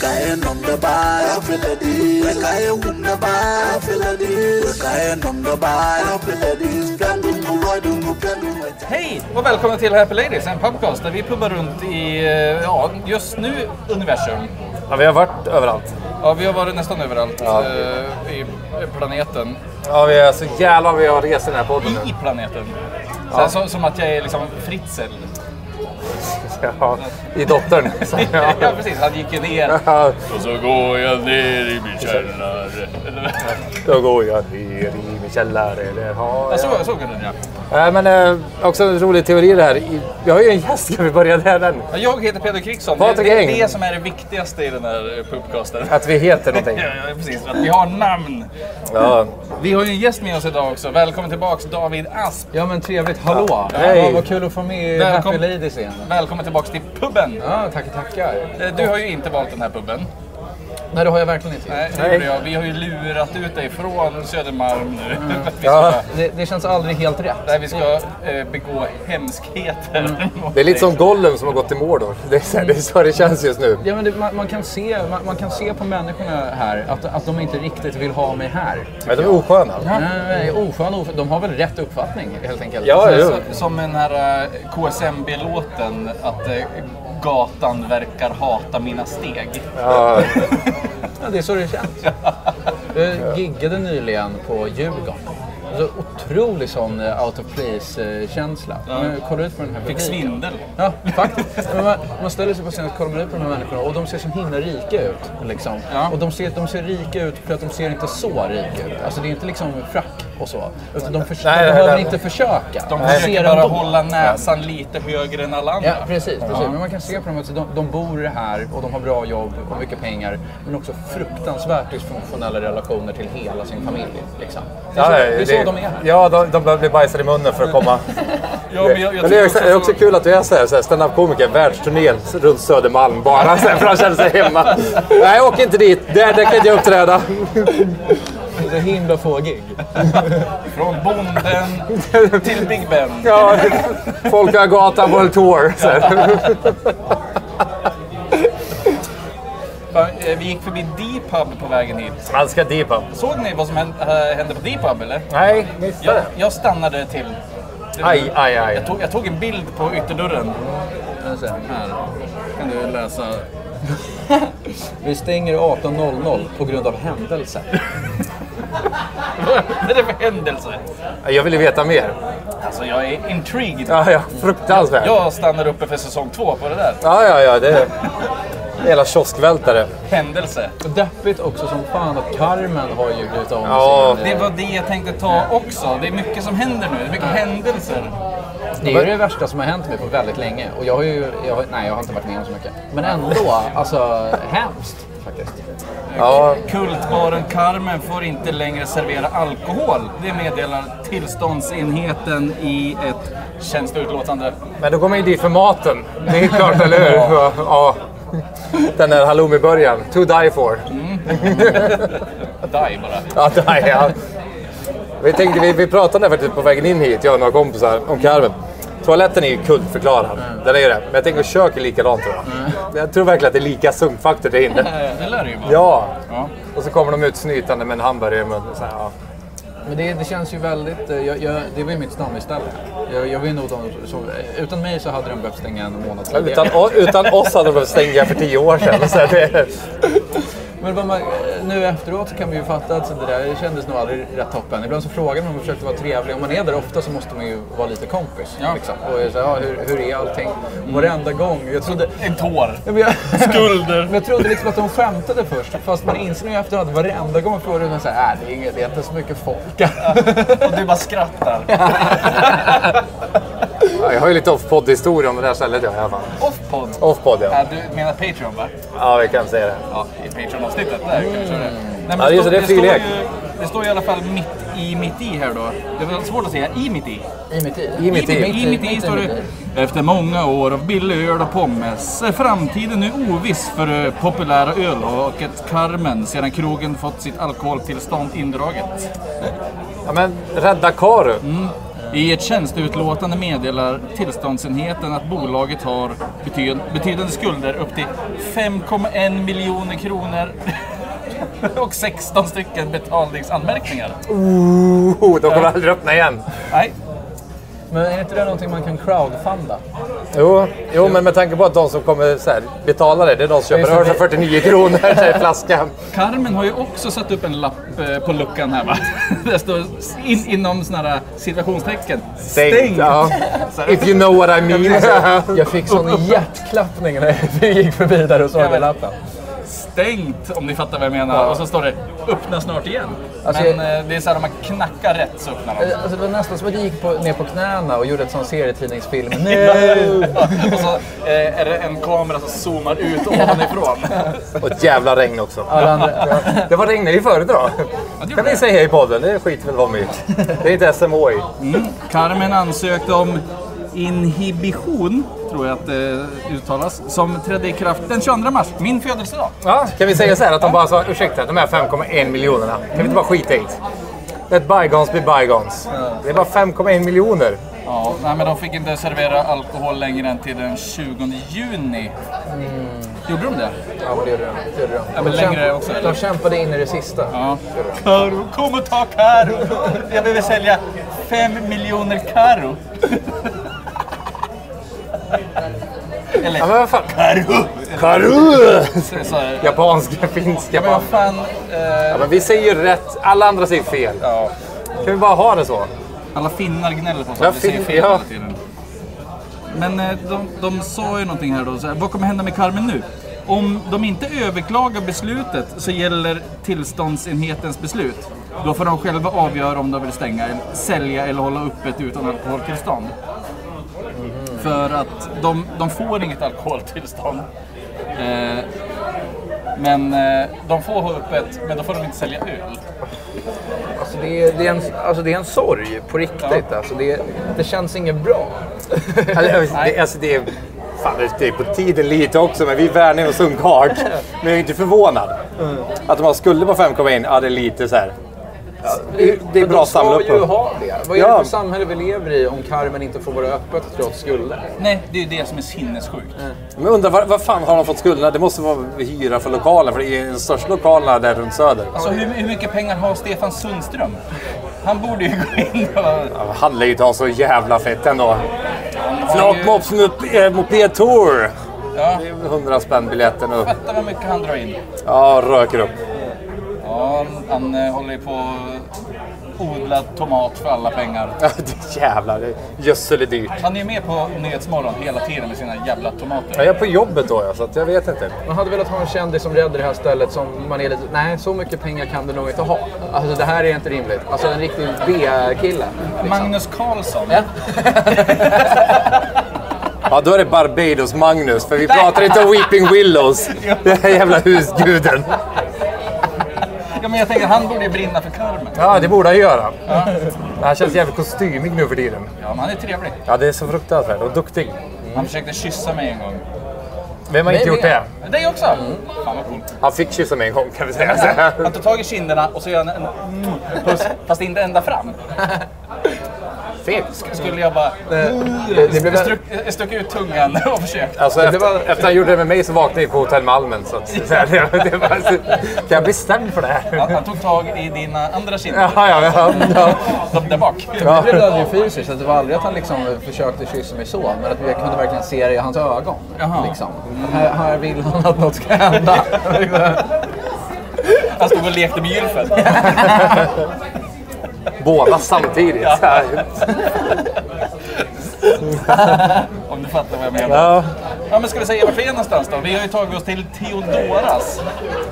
kaye nom da ba ya fele di kaye wum da ba ya fele di kaye nom da ba ya fele di Spendum mo wadum mo pendum Hej och välkomna till Happy Ladies, en podcast där vi pubbar runt i, eh, ja, just nu universum. Ja, vi har varit överallt. Ja, vi har varit nästan överallt Ja. eh, i planeten. Ja, vi är så jävla vi har rest i den här podden nu. I planeten. Här, så, som att jag är liksom Fritzl. Ja, I dottern. Så, Ja. ja. precis. Han gick ju ner. Ja, Och så går jag ner i min källare. Då går jag ner i min källare. Där har Ja, så, jag... så går den ja. Men eh, också en rolig teori det här. Vi har ju en gäst, ska vi börja där den? Ja, Jag heter Peter Krigsson. Patrik det, det är det som är det viktigaste i den här eh, pubcasten. Att vi heter någonting. Ja, ja, precis. Att vi har namn. Ja. Vi har ju en gäst med oss idag också. Välkommen tillbaks David Asp. Ja men trevligt, hallå! Hej. Ja, vad kul att få med Välkom- Happy Ladies igen. Välkommen tillbaks till puben. Ja, tackar, tackar. Eh, Du har ju inte valt den här puben. Nej, det har jag verkligen inte. Nej, det gjorde jag. Vi har ju lurat ut dig från Södermalm nu. Vi Ja. Det, det känns aldrig helt rätt. där vi ska eh, begå hemskheter. mot Det är lite som Gollum som har gått i Mordor. Det är så, det, är så det känns just nu. Ja, men det, man, man, kan se, man, man kan se på människorna här att, att de inte riktigt vill ha mig här. Men de är osköna. Nej, nej, ofön. De har väl rätt uppfattning helt enkelt. Ja, ja. Som, som den här eh, KSMB-låten, att eh, gatan verkar hata mina steg. Ja, Ja, det är så det känns. Jag giggade nyligen på Djurgården. Så otrolig sån eh, out of place-känsla. Man kollar ut på den här Fick publiken. svindel. Ja, faktiskt. Man, man ställer sig på scenen och kollar ut på de här människorna och de ser så himla rika ut. Liksom. Ja. Och de ser, de ser rika ut för att de ser inte så rika ut. Alltså det är inte liksom frack och så. Utan de, förs- Nej, de nej, behöver nej. inte försöka. De ser försöker bara ändå. hålla näsan lite högre än alla andra. Ja, precis. precis. Men man kan se på dem att de, de bor här och de har bra jobb och mycket pengar. Men också fruktansvärt dysfunktionella relationer till hela sin familj. Liksom. Det är, så, det är så de är här. Ja, de, de behöver bli bajsade i munnen för att komma. Ja, men jag, jag Men det är också, det är också kul att du är så här, så här stand-up-komiker, världsturné runt Södermalm bara så här, för att känna sig hemma. Nej, jag åker inte dit. Där, där kan inte jag uppträda. Det är så himla få gig. Från bonden till Big Ben. Ja, Folkungagatan World Tour. Eh, Vi gick förbi D-pub på vägen hit. Han ska deepa. Såg ni vad som hände, äh, hände på D-pub eller? Nej, Jag, jag stannade till. Aj, aj, aj. Jag tog, jag tog en bild på ytterdörren. Här kan du läsa. Vi stänger 18.00 på grund av händelse. Vad är det för händelse? Jag vill ju veta mer. Alltså jag är intrigued. Ja, ja, fruktansvärt. Ja, Jag stannar uppe för säsong två på det där. ja, ja. Det är hela kioskvältare. Händelse. Och deppigt också som fan att Carmen har ju blivit av med Ja. sin... Det var det jag tänkte ta också. Det är mycket som händer nu. Det är mycket händelser. Det är ju det värsta som har hänt mig på väldigt länge. Och jag har ju... Jag har, nej, jag har inte varit med om så mycket. Men ändå, alltså hemskt. Ja, Kultbaren Carmen får inte längre servera alkohol. Det meddelar tillståndsenheten i ett tjänsteutlåtande. men då går man ju dit för maten. Det är klart, eller hur? Ja. ja. Den där halloumi-burgaren. To die for. Die bara. Ja, die, ja. Vi, tänkte, vi, vi pratade faktiskt på vägen in hit, jag och några kompisar, om Carmen. Toaletten är ju kultförklarad. Den är ju det. Men jag tänker att kök är likadant tror jag. Jag tror verkligen att det är lika sunkfaktor där inne. Det lär det ju vara. Ja. Ja. Och så kommer de ut snytande med en hamburgare i munnen. Så här, ja. Men det, det känns ju väldigt... eh, Jag, jag, det var ju mitt stammisställe. Jag, jag nog de, som, utan mig så hade de behövt stänga en månad tidigare. Utan, utan oss hade de behövt stänga för tio år sedan. Så det, Men man, nu efteråt så kan vi ju fatta att det där kändes nog aldrig rätt toppen. Ibland så frågar man om man försökte vara trevlig. Om man är där ofta så måste man ju vara lite kompis. Ja. Liksom. Och så, ja, hur, hur är allting? Varenda gång. Jag trodde... En tår. Ja, jag, Skulder. men jag trodde liksom att de skämtade först. Fast man inser nu efteråt att varenda gång frågar man så här, äh, det är, inget, det är inte så mycket folk. Och du bara skrattar. ja, jag har ju lite off-podd-historia om det där stället jag, i alla fall. Offpod. Off-podd ja. Ja, du menar Patreon va? Ja, vi kan säga det. Ja, i Patreon-avsnittet. Där kan vi köra det. Nej, men Ja, just det, det är står ju- Det står i alla fall mitt i, mitt i här då. Det var svårt att säga i, mitt i. I mitt i. I mitt i. I mitt i står det. Efter många år av billig öl och pommes är framtiden nu oviss för populära ölaket Carmen sedan krogen fått sitt alkoholtillstånd indraget. Ja, men rädda Karu. I ett tjänsteutlåtande meddelar tillståndsenheten att bolaget har betyd betydande skulder upp till 5,1 miljoner kronor och 16 stycken betalningsanmärkningar. Oh, de kommer aldrig öppna igen. Nej, Men är inte det någonting man kan crowdfunda? Jo, jo, men med tanke på att de som kommer så här, betala det, det är de som köper öl för 49 kronor per flaska. Carmen har ju också satt upp en lapp eh, på luckan här va. Det står in, inom sådana här situationstecken. Stängt. Ja. If you know what I mean. Jag fick sån hjärtklappning när vi gick förbi där och såg den lappen. Stängt om ni fattar vad jag menar. Och så står det öppna snart igen. Alltså, Men eh, det är så här om man knackar rätt så öppnar de. Alltså, det var nästan som att jag gick på, ner på knäna och gjorde ett sån serietidningsfilm. Nej! och så eh, är det en kamera som zoomar ut ovanifrån. Och ett jävla regn också. Alla andra, Det var regnade ju förut då. kan vi säga i podden, det skiter väl vad i. Det är inte SMHI. Carmen ansökte om inhibition, tror jag att det uttalas, som trädde i kraft den 22 mars, min födelsedag. Ja, kan vi säga så här att de bara sa ursäkta, de här 5,1 miljonerna. Kan vi inte bara skita i det? Let bygons be bygons. Det är bara 5,1 miljoner. Ja, nej, men de fick inte servera alkohol längre än till den 20 juni. Gjorde de det? ja, det gjorde de. Det gjorde de. Ja, men de, längre kämp- också, de kämpade in i det sista. Ja. Karo, kom och ta Karo! Jag behöver sälja fem miljoner Karo. Eller Ja, men vad fan. Karu! Här. Japanska, finska. ja, men vad fan. Eh, Ja, men vi säger ju rätt, alla andra säger fel. ja. Kan vi bara ha det så? Alla finnar gnäller på oss Ja, att vi säger fel hela tiden. Men eh, de, de sa ju någonting här då. Så här, vad kommer hända med Carmen nu? Om de inte överklagar beslutet så gäller tillståndsenhetens beslut. Då får de själva avgöra om de vill stänga, sälja eller hålla öppet utan alkoholtillstånd. För att de, de får inget alkoholtillstånd. Eh, men eh, de får ha öppet, men då får de inte sälja öl. Alltså, det, är, det, är en, alltså, det är en sorg på riktigt. Alltså, det, det känns inget bra. Alltså, det, alltså, det, är, fan, det är på tiden lite också, men vi värnar oss ungkarl. Men jag är inte förvånad. Att de har skulder på 5,1, ja det är lite så här. Det är bra att samla upp ju ha det. Vad är det Ja. för samhälle vi lever i om Carmen inte får vara öppet trots skulder? Nej, det är ju det som är sinnessjukt. Men undrar vad, vad fan har de fått skulderna? Det måste vara hyra för lokalen, för det är de största lokalerna där runt Söder. Alltså hur, hur mycket pengar har Stefan Sundström? Han borde ju gå in och... Ja, Han lär ju inte ha så jävla fett ändå. Flatmops mop- eh, moped tour. Ja, Det är väl 100 spänn biljetten och fatta vad mycket han drar in. ja, röker upp. Ja, han eh, håller på att odla tomat för alla pengar. Ja, det jävlar, det- gödsel är dyrt. Han är med på Nyhetsmorgon hela tiden med sina jävla tomater. Jag är på jobbet då, ja, så att jag vet inte. Man hade velat ha en kändis som räddar det här stället som man är lite... Nej, så mycket pengar kan du nog inte ha. Alltså det här är inte rimligt. Alltså en riktig B-kille. Liksom. Magnus Carlsson. Ja. Ja, då är det Barbados Magnus, för vi pratar inte om Weeping Willows. Den här jävla husguden. Ja, men jag tänker han borde ju brinna för Carmen. Ja, det borde han göra. Han känns jävligt kostymig nu för tiden. Ja, men han är trevlig. Ja, det är så fruktansvärt. Och duktig. Han försökte kyssa mig en gång. Vem har inte gjort det? Dig också? Fan vad coolt. Han fick kyssa mig en gång kan vi säga. Han tog tag i kinderna och så gör han en mm, puss, fast inte ända fram. Fet. Skulle jag bara Det, det blev... struck, stuck ut tungan och försökt. Alltså, Det efter, var- efter han gjorde det med mig så vaknade jag på Hotell Malmen. Så att, så här, det, det var, så, kan jag bli stämd för det här? Han, han tog tag i dina andra kinder. Ja, ja, ja. ja. De där bak. Det blev aldrig fysiskt, så det var aldrig att han liksom försökte kyssa mig så, men att jag kunde verkligen se det i hans ögon. Liksom. Här, här vill han att något ska hända. Han stod och lekte med gylfen. Båda samtidigt. Om du fattar vad jag menar. Ja. Ja, men ska vi säga vart vi är någonstans då? Vi har ju tagit oss till Theodoras.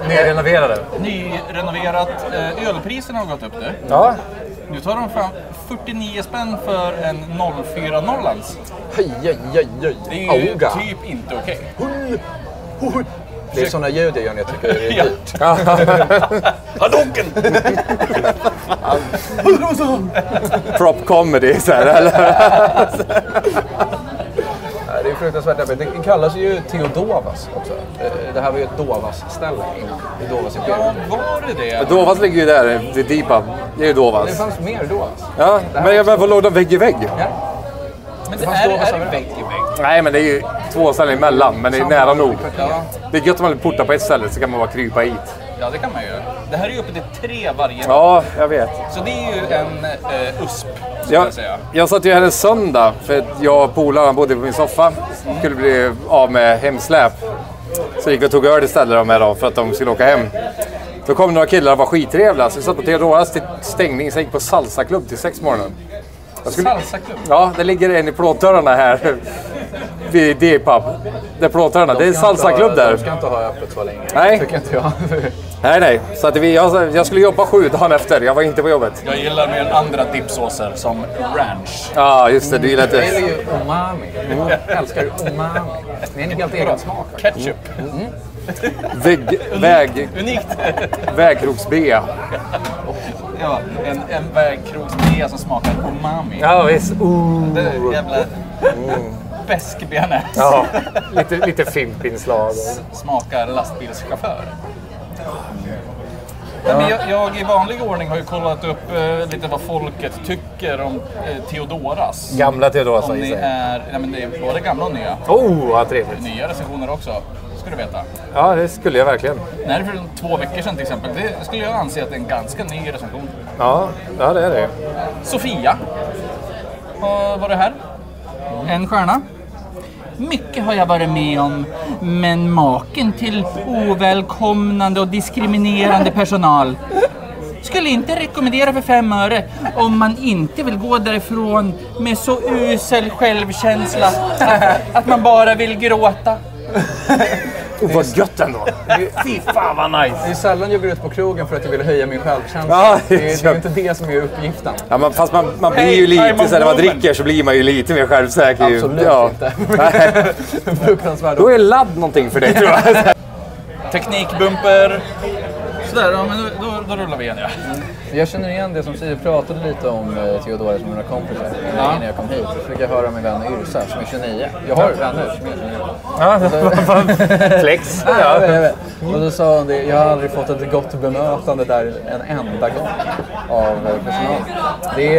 Nyrenoverade. Nyrenoverat. Eh, Ölpriserna har gått upp nu. Ja. Nu tar de fram 49 spänn för en 04 Norrlands. Oj, oj, oj, oj. Det är ju Auga. typ inte okej. Det är sådana ljud jag gör när jag tycker det är Ja. dyrt. Hadouken! Prop comedy. Så här, eller? Det är fruktansvärt. Det kallas ju Theodovas också. Eh, Det här var ju ett Dovas-ställe innan. Det är Dovas Ja, var det det? Dovas ligger ju där, vid Deepab. Det är ju Det Dovas. fanns mer Dovas. Ja, men jag vad låg de vägg i vägg? Ja. Men det fanns är, är det vägg i vägg? Nej, men det är ju två ställen emellan, men det är nära nog. Det är gött om man vill porta på ett ställe så kan man bara krypa hit. ja, det kan man ju. Det här är ju uppe till tre varje Ja, jag vet. Så det är ju en eh, USP, skulle Jag, jag säga. jag satt ju här en söndag för att jag och polaren bodde på min soffa. Skulle bli av med hemsläp. Så gick vi och tog öl istället med dem för att de skulle åka hem. Då kom några killar och var skittrevliga. Så vi satt på Theodoras till stängning. Sen gick på salsaklubb till sex på morgonen. Jag skulle- Salsaklubb. Ja, det ligger en i plåtdörrarna här. Vid D-pub. Det är plåtdörrarna. Det är en salsaklubb De där. ska inte ha öppet så länge. Nej. Tycker inte jag. Nej, nej. Så att vi, jag, jag skulle jobba sju dagen efter. Jag var inte på jobbet. Jag gillar mer andra dipsåser som ranch. Ja, just det. Du gillar Jag gillar inte... ju umami. Jag älskar umami. Det är en helt egen smak. Ketchup. Vägg, väg, Unikt. vägkrogsbea. Ja, en, en vägkrogsbea som smakar umami. Ja, visst. Det är jävla besk bearnaise. Ja, lite, lite fimpinslag. Smakar lastbilschaufför. Nej, men jag, jag i vanlig ordning har ju kollat upp eh, lite vad folket tycker om eh, Theodoras. Gamla Theodoras Om ni är, nej, men det är både gamla och nya. Oh, vad trevligt. Nya recensioner också, ska du veta. Ja, det skulle jag verkligen. Det är för två veckor sedan till exempel. Det skulle jag anse att det är en ganska ny recension. Ja, ja det är det. Sofia har varit här. En stjärna. Mycket har jag varit med om, men maken till ovälkomnande och diskriminerande personal skulle inte rekommendera för fem öre om man inte vill gå därifrån med så usel självkänsla att, att man bara vill gråta. Oh, vad gött ändå. Fy fan vad nice. Det är sällan jag går ut på krogen för att jag vill höja min självkänsla. Ja, det, är, det är inte det som är uppgiften. Ja, men fast man, man blir Hey, ju lite, så när man dricker så blir man ju lite mer självsäker. ju. Absolut ja. inte. Nej, Fruktansvärt. Då är ladd någonting för dig tror jag. Teknikbumper. Sådär, ja, men då, då, då rullar vi igen ja. Jag känner igen det som Siv pratade lite om eh, Theodora som några kompisar innan innan jag kom hit. Så fick jag höra om min vän Yrsa som är 29. Jag har vänner som är 29. Flex. Ja, jag vet, jag vet. Och då sa hon det, jag har aldrig fått ett gott bemötande där en enda gång av eh, personalen. Det,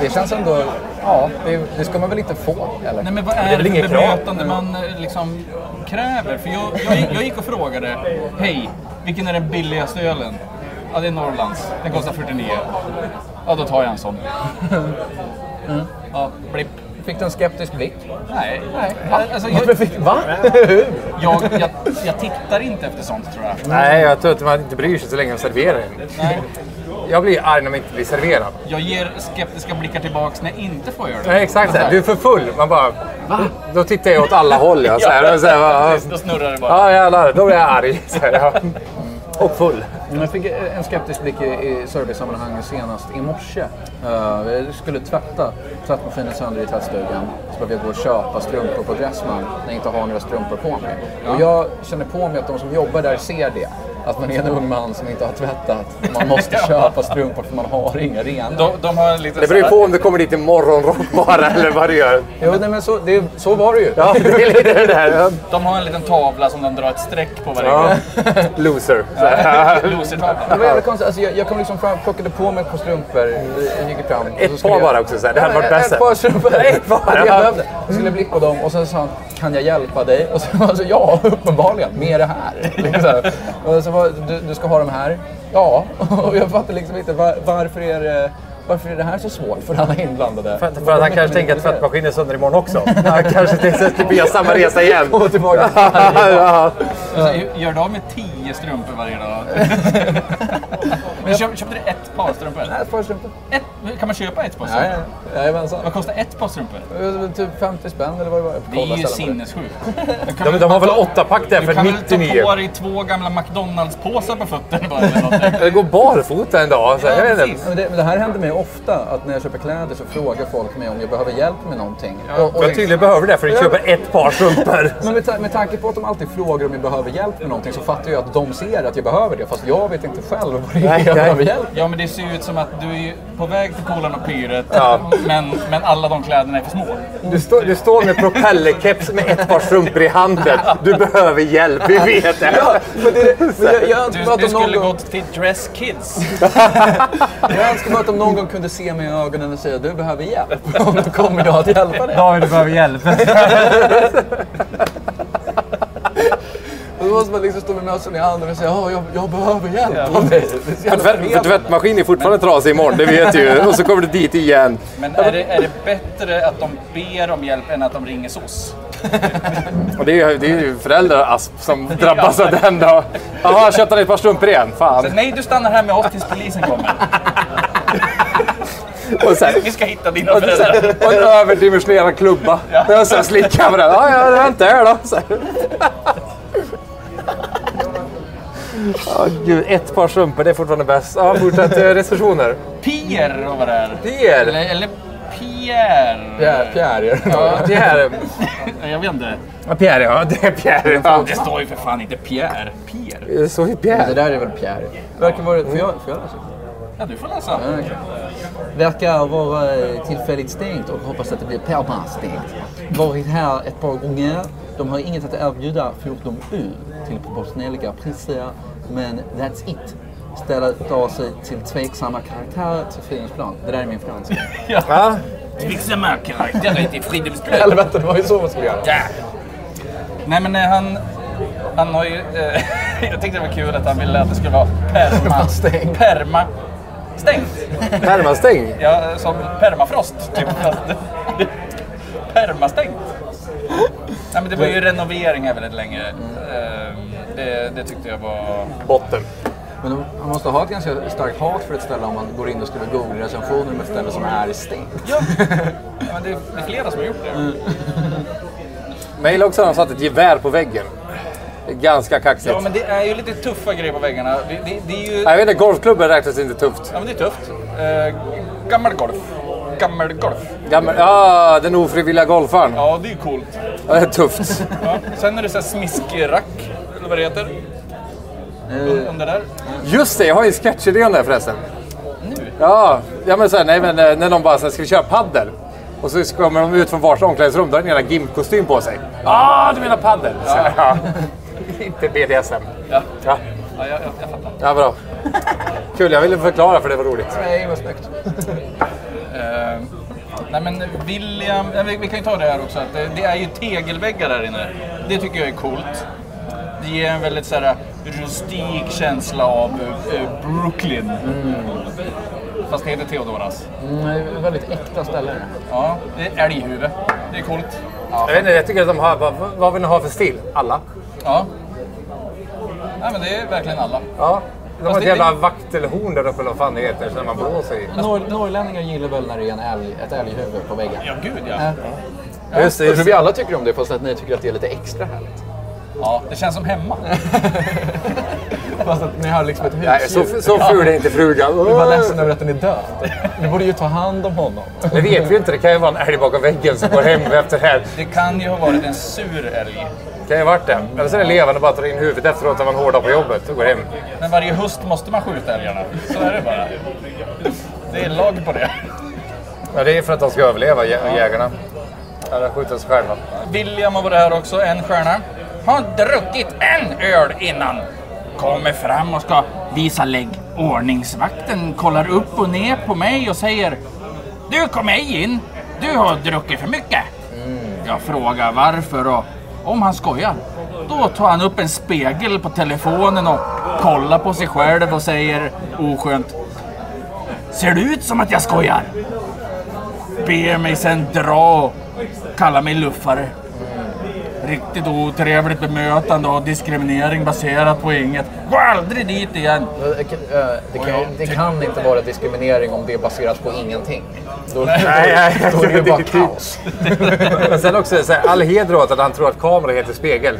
det känns ändå, ja, det, det ska man väl inte få? Eller? Nej men vad det är det, väl för inget krav? bemötande man eh, liksom kräver? För jag, jag, gick- jag gick och frågade, hej, vilken är den billigaste ölen? Ja, det är Norrlands. Den kostar 49. Ja, då tar jag en sån. Ja, blipp. Fick du en skeptisk blick? Nej, nej. Alltså, jag, fick, va? jag, jag, jag tittar inte efter sånt tror jag. Nej, jag tror att man inte bryr sig så länge de serverar en. Nej. Jag blir arg när man inte blir serverad. Jag ger skeptiska blickar tillbaks när jag inte får göra det. Nej, exakt. Så här, du är för full. Man bara... Då tittar jag åt alla håll. Jag, så här, och så här, va, Då snurrar det bara. Ja, jävlar. Då blir jag arg. Så här, ja. Och full. Jag fick en skeptisk blick i, i servicesammanhang senast i morse. Uh, jag skulle tvätta tvättmaskinen sönder i tvättstugan. Så behöver jag gå och köpa strumpor på Dressman när jag inte har några strumpor på mig. Och jag känner på mig att de som jobbar där ser det. Att man är en ung man som inte har tvättat. Man måste köpa strumpor för man har inga rena. De, de har en liten Det beror ju på om du kommer dit i morgonrock bara eller vad du gör. Jo, nej, men så, det, så var det ju. Ja, det är lite det där. De har en liten tavla som de drar ett streck på varje Ja. gång. Loser. Här. Det var jävligt konstigt. Alltså, jag, jag kom liksom fram, plockade på mig ett par strumpor. Jag gick fram. och så Ett par bara också. Så här. Det hade varit Ett bäst. par strumpor. Ett par, jag ja. behövde. Jag skulle bli på dem och sen sa han, kan jag hjälpa dig? Och så var jag så, ja, uppenbarligen, med det här. Liksom. Och så var, du, du ska ha dem här? Ja. Och jag fattar liksom inte, var, varför, är det, varför är det här så svårt för alla inblandade? För, för att han kanske tänker att tvättmaskinen är sönder imorgon också. Han kanske tänker att vi gör samma resa igen. Och tillbaka. ja. Alltså, gör du av med tio strumpor varje dag? Men köp, köpte du ett par strumpor? Nej, ett par strumpor. Ett, kan man köpa ett par Nej, strumpor? nej, jajamensan. Vad kostar ett par strumpor? Typ 50 spänn eller vad det var. Jag Det är ju sinnessjukt. De, de har väl åtta pack där Du för kan väl ta 99. på dig två gamla McDonalds-påsar på fötterna bara eller. Eller gå barfota en dag. Så, jag vet inte. det, men det här händer mig ofta, att när jag köper kläder så frågar folk mig om jag behöver hjälp med någonting. Och- och- Jag tydligen behöver det för att köpa ett par strumpor. Men med, ta- med tanke på att de alltid frågar om jag behöver hjälp med någonting så fattar jag att de ser att jag behöver det fast jag vet inte själv vad det är Jag behöver hjälp. Ja, men det ser ju ut som att du är på väg till Polen och Pyret, Ja. men, men alla de kläderna är för små. Du, står- du står med propellerkeps med ett par strumpor i handen. Du behöver hjälp, vi vet det. Ja, men det, men jag, jag Du, du skulle gång, gått till Dress Kids. jag önskar bara att de någon gång kunde se mig i ögonen och säga du behöver hjälp. Och då kommer jag att hjälpa dig. David, du behöver hjälp. Och måste man liksom stå med mössan i handen och säga ja, jag, jag behöver hjälp av dig. Så jävla För, tvätt, för tvättmaskinen är fortfarande trasig imorgon, det vet du ju. Och så kommer du dit igen. Men är det, är det bättre att de ber om hjälp än att de ringer SOS? Och det är ju, det är ju föräldrar Asp som drabbas av den då. Jaha, köpte han ett par strumpor igen? Så, Fan. nej, du stannar här med oss tills polisen kommer. Och, så här, Vi ska hitta dina och, så föräldrar. och en överdimensionerad klubba. Och så slickar på den. Ja, ja, vänta här då. Så här. Åh, gud, ett par strumpor, det är fortfarande bäst. Ja, fortsätt. eh, Recensioner. Pierre och vad det är. Pierre. Eller, eller Pierre. Pierre, Pierre. Ja, Pierre. Jag vet inte. Pierre, ja. Det är Pierre. Ja. Det står ju för fan inte Pierre. Pierre. Det står ju Det Pierre. där är väl Pierre. Verkar vara... Får jag, får jag läsa? Ja, du får läsa. Ja, okej. Verkar vara eh, tillfälligt stängt och hoppas att det blir permanent stängt. Varit här ett par gånger. De har inget att erbjuda förutom öl till proportionella priser. Men that's it. Stället drar sig till tveksamma karaktärer till Fridhemsplan. Det där är min franska. Ja. Tveksamma karaktärer till Fridhemsplan. Helvete, det var ju så man skulle göra. Ja. Nej men eh, han, han har ju... Eh, jag tyckte det var kul att han ville att det skulle vara perma... Stängt. Perma... Stängt. Permastäng. Ja, som permafrost typ. Permastängt. Nej men det var ju renovering här väldigt länge. Eh, Det, det tyckte jag var... Botten. Men de- man måste ha ett ganska starkt hat för ett ställe om man går in och skriver Google-recensioner med ett ställe som är stängt. Ja, men det, är flera som har gjort det. Men jag gillar också att han satt ett gevär på väggen. Ganska kaxigt. Ja men det är ju lite tuffa grejer på väggarna. Det, det, det är ju... Jag vet inte, golfklubben räknas inte tufft. Ja men det är tufft. Eh, gammelgolf. Gammelgolf. Gammal, ja, den ofrivilliga golfaren. Ja det är coolt. Ja, det är tufft. Ja. Sen är det så här smiskrack, eller vad det heter. Under där. Just det, jag har ju en sketchidé om det förresten. Nu? Ja, ja men så här, nej men eh, när de bara här, ska vi köra paddel? Och så kommer de ut från varsitt omklädningsrum, då har den ena GIMP-kostym på sig. Ah, du menar paddel? Ja. Inte BDSM. Ja, Ja, ja jag, jag, jag fattar. ja bra. Kul, jag ville förklara för det var roligt. Nej, vad snyggt. Eh, nej men William, eh, vi, vi kan ju ta det här också. Att det, det är ju tegelväggar här inne. Det tycker jag är coolt. Det ger en väldigt så här, rustik känsla av eh, Brooklyn. Fast det heter Theodoras. Mm, det är ett väldigt äkta ställe. Ja, det är älghuvud. Det är coolt. Jag vet inte, jag tycker att de har, vad, vad vill ni ha för stil? Alla? Ja. Nej men det är verkligen alla. Ja. De har ett jävla vaktelhorn där uppe, eller vad fan det heter, så när man blåser i. Norr, norrlänningar gillar väl när det är en älg, ett älghuvud på väggen? Ja, gud ja. Ja. Just det, Jag tror vi alla tycker om det, fast att ni tycker att det är lite extra härligt. Ja, det känns som hemma. Fast att ni har liksom ett husdjur. Nej, så, så ful är inte frugan. Du är bara ledsen över att den är död. Ni borde ju ta hand om honom. Det vet vi inte, det kan ju vara en älg bakom väggen som går hem efter det här. Det kan ju ha varit en sur älg. Kan ju ha varit det. Eller så är det levande bara tar in huvudet efteråt när man hårdar på jobbet och går hem. Men varje höst måste man skjuta älgarna. Så är det bara. Det är lag på det. Ja, det är för att de ska överleva, jä- jägarna. Eller skjuta sig själva. William har varit här också, en stjärna. Har druckit en öl innan. Kommer fram och ska visa lägg. Ordningsvakten kollar upp och ner på mig och säger Du kom ej in. Du har druckit för mycket. Jag frågar varför och om han skojar. Då tar han upp en spegel på telefonen och kollar på sig själv och säger oskönt Ser det ut som att jag skojar? Ber mig sen dra och kallar mig luffare. Riktigt otrevligt bemötande och diskriminering baserat på inget. Gå aldrig dit igen. Det kan, eh, det kan, det kan inte vara diskriminering om det är baserat på ingenting. Då, Nej, nej, då, då är det bara det- det- kaos. Men sen också, så här, all heder åt att han tror att kamera heter spegel.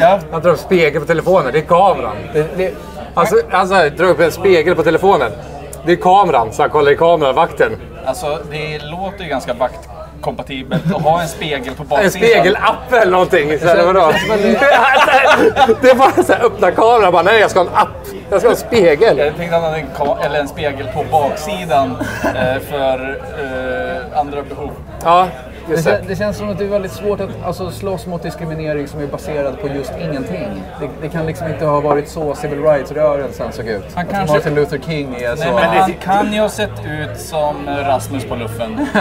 Ja, Han tror att spegel på telefonen, det är kameran. Det, det, Alltså, han så här, drar upp en spegel på telefonen. Det är kameran, så han kollar i kameran, vakten. alltså det låter ju ganska vakt, kompatibelt att ha en spegel på En baksidan. spegelapp eller någonting. Så här, vadå? det är bara så här, öppna kameran bara, nej jag ska ha en app. Jag ska ha en spegel. Jag tänkte att han hade en, ka- eller en spegel på baksidan eh, för eh, andra behov. Ja, Det, just kän- det. det känns som att det är väldigt svårt att alltså, slåss mot diskriminering som är baserad på just ingenting. Det, det kan liksom inte ha varit så civil rights-rörelsen såg ut. Han Att kanske- Martin Luther King är så... Nej, men han kan ju ha sett ut som Rasmus på luffen.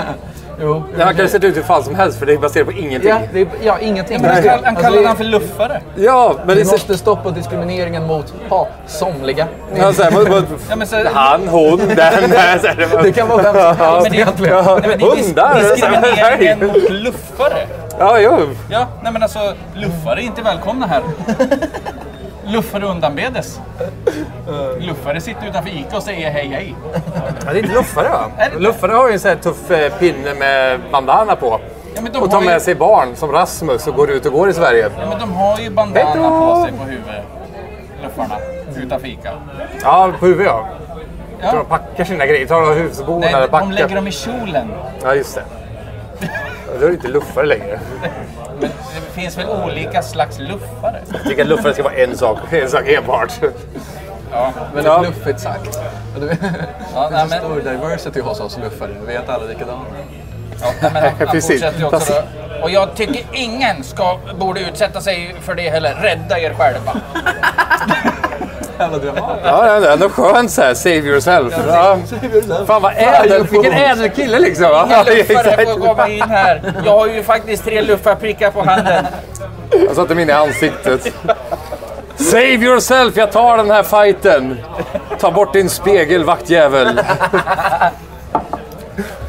jo, Det här kan ju se ut hur fan som helst för det är baserat på ingenting. ja, det är, ja, ingenting. Men han, han Alltså, kallade det- han för luffare. Ja, men det Vi är så... måste stoppa diskrimineringen mot ha, somliga. Ja, så här, vad- vad- Ja, men så, Han, hon, den. där, så här, det Det kan vara vem som Ja, helst men det- egentligen. Ja, men det är hundar. diskrimineringen mot luffare. Ja, jo. Ja, nej men alltså luffare är inte välkomna här. Luffare undanbedes. Luffare sitter utanför ICA och säger hej hej. Ja, det är inte luffare va? Det? Luffare har ju en sån här tuff eh, pinne med bandana på. Ja, men de Och tar har ju- med sig barn som Rasmus och går ut och går i Sverige. Ja, men de har ju bandana Hej då! på sig på huvudet. Luffarna. Utanför ICA. Ja, på huvudet ja. Ja. de packar sina grejer. Tar de husbon Nej, eller de packar. lägger dem i kjolen. Ja, just det. Då är det inte luffare längre. Men det finns väl olika slags luffare? Jag tycker att luffare ska vara en sak, en sak enbart. Ja. Väldigt Ja. luffigt sagt. Det Ja, nej, finns en men- stor diversity hos oss luffare. Vi är inte alla likadana. Ja, men han, han Precis. också då. Och jag tycker ingen ska, borde utsätta sig för det heller. Rädda er själva. Jävla dramatiskt. Ja, det är ändå skönt så här, save yourself. Ja. Fan vad ädel, vilken ädel kille liksom. Ja, luffare exakt. får komma in här. Jag har ju faktiskt tre luffarprickar på handen. Jag satte mig in i ansiktet. Save yourself, jag tar den här fighten. Ta bort din spegel, vaktjävel.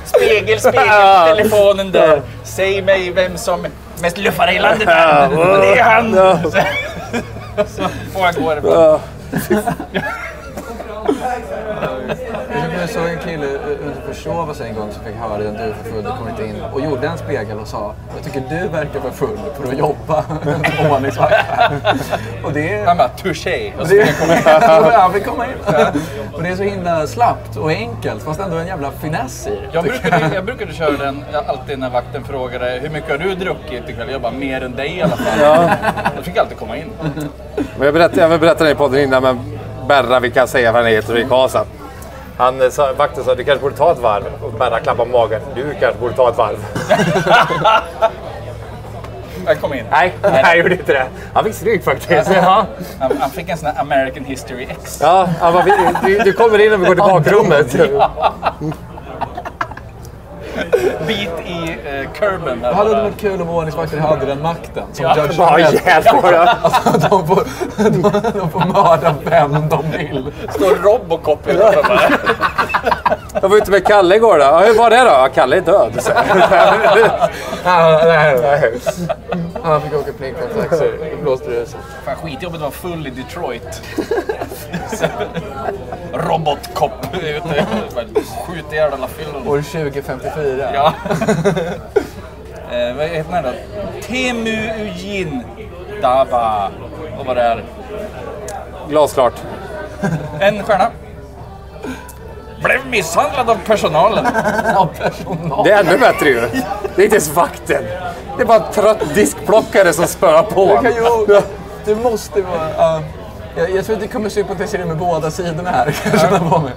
Spegel, spegel, telefonen där. Säg mig vem som är mest luffare i landet det är han. Så får han gå därifrån. Ja. Jag såg en kille försova sig en gång som fick höra att du är för full och kommit in och gjorde en spegel och sa Jag tycker du verkar för full för att jobba ordningsvakt här. Och det är... Han bara touché. Och så Det fick jag komma in. är, han vill komma in. Och det är så himla slappt och enkelt fast ändå en jävla finess i. Jag brukade, jag brukade köra den alltid när vakten frågade hur mycket har du druckit ikväll? Jag bara mer än dig i alla fall. Jag fick alltid komma in. Men jag berättade, jag berättade i podden innan, men Berra, vi kan säga vad han heter i Karlstad. Han sa, vakten sa du kanske borde ta ett varv. Och Berra klappade på magen. Du kanske borde ta ett varv. Jag kom in. Nej, nej, jag gjorde inte det. Han fick stryk faktiskt. Ja, Han, han fick en sån här American History X. ja han bara, "Vi- du, du kommer in och vi går till bakrummet. Bit i eh, kurben. där Det hade bara. varit kul om ordningsvakter hade den makten. Som Ja. Judge Ja, Dredd. jävlar. Alltså, de, får, de, de får mörda vem de vill. Står Robocop utanför bara. Jag var ute med Kalle igår. Då. Ja, hur var det då? Ja, Kalle är död. Så. Han fick åka flygplanstaxi. Då blåste det så. Fan skitjobbigt att vara full i Detroit. Robotcop ute. Bara Skjut ihjäl alla fyllon. År 2054. Ja. eh, vad heter den då? Temujin Dava. Och vad det är. Glasklart. En stjärna. Blev misshandlad av personalen. Ja, personal. Det är ännu bättre ju. Det är inte ens vakten. Det är bara en trött diskplockare som spöar på Du, kan ju, du måste vara... ja. Jag, jag tror att du kommer sympatisera med båda sidorna här. Mig.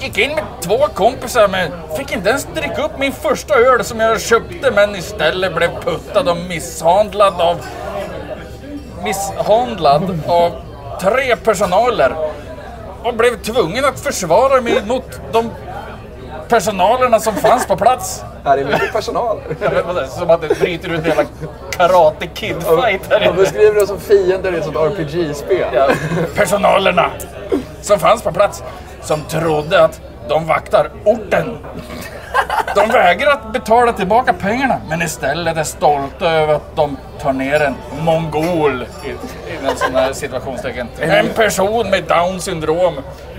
Gick in med två kompisar men fick inte ens dricka upp min första öl som jag köpte men istället blev puttad och misshandlad av misshandlad av tre personaler och blev tvungen att försvara mig mot de personalerna som fanns på plats. Här är mycket personal. Som att det bryter ut en jävla Karate Kid-fight här De inne. beskriver det som fiender i ett sånt RPG-spel. Ja, personalerna som fanns på plats som trodde att de vaktar orten. De vägrar att betala tillbaka pengarna men istället är stolta över att de tar ner en mongol i, i en sån här situationstecken. En person med down syndrom.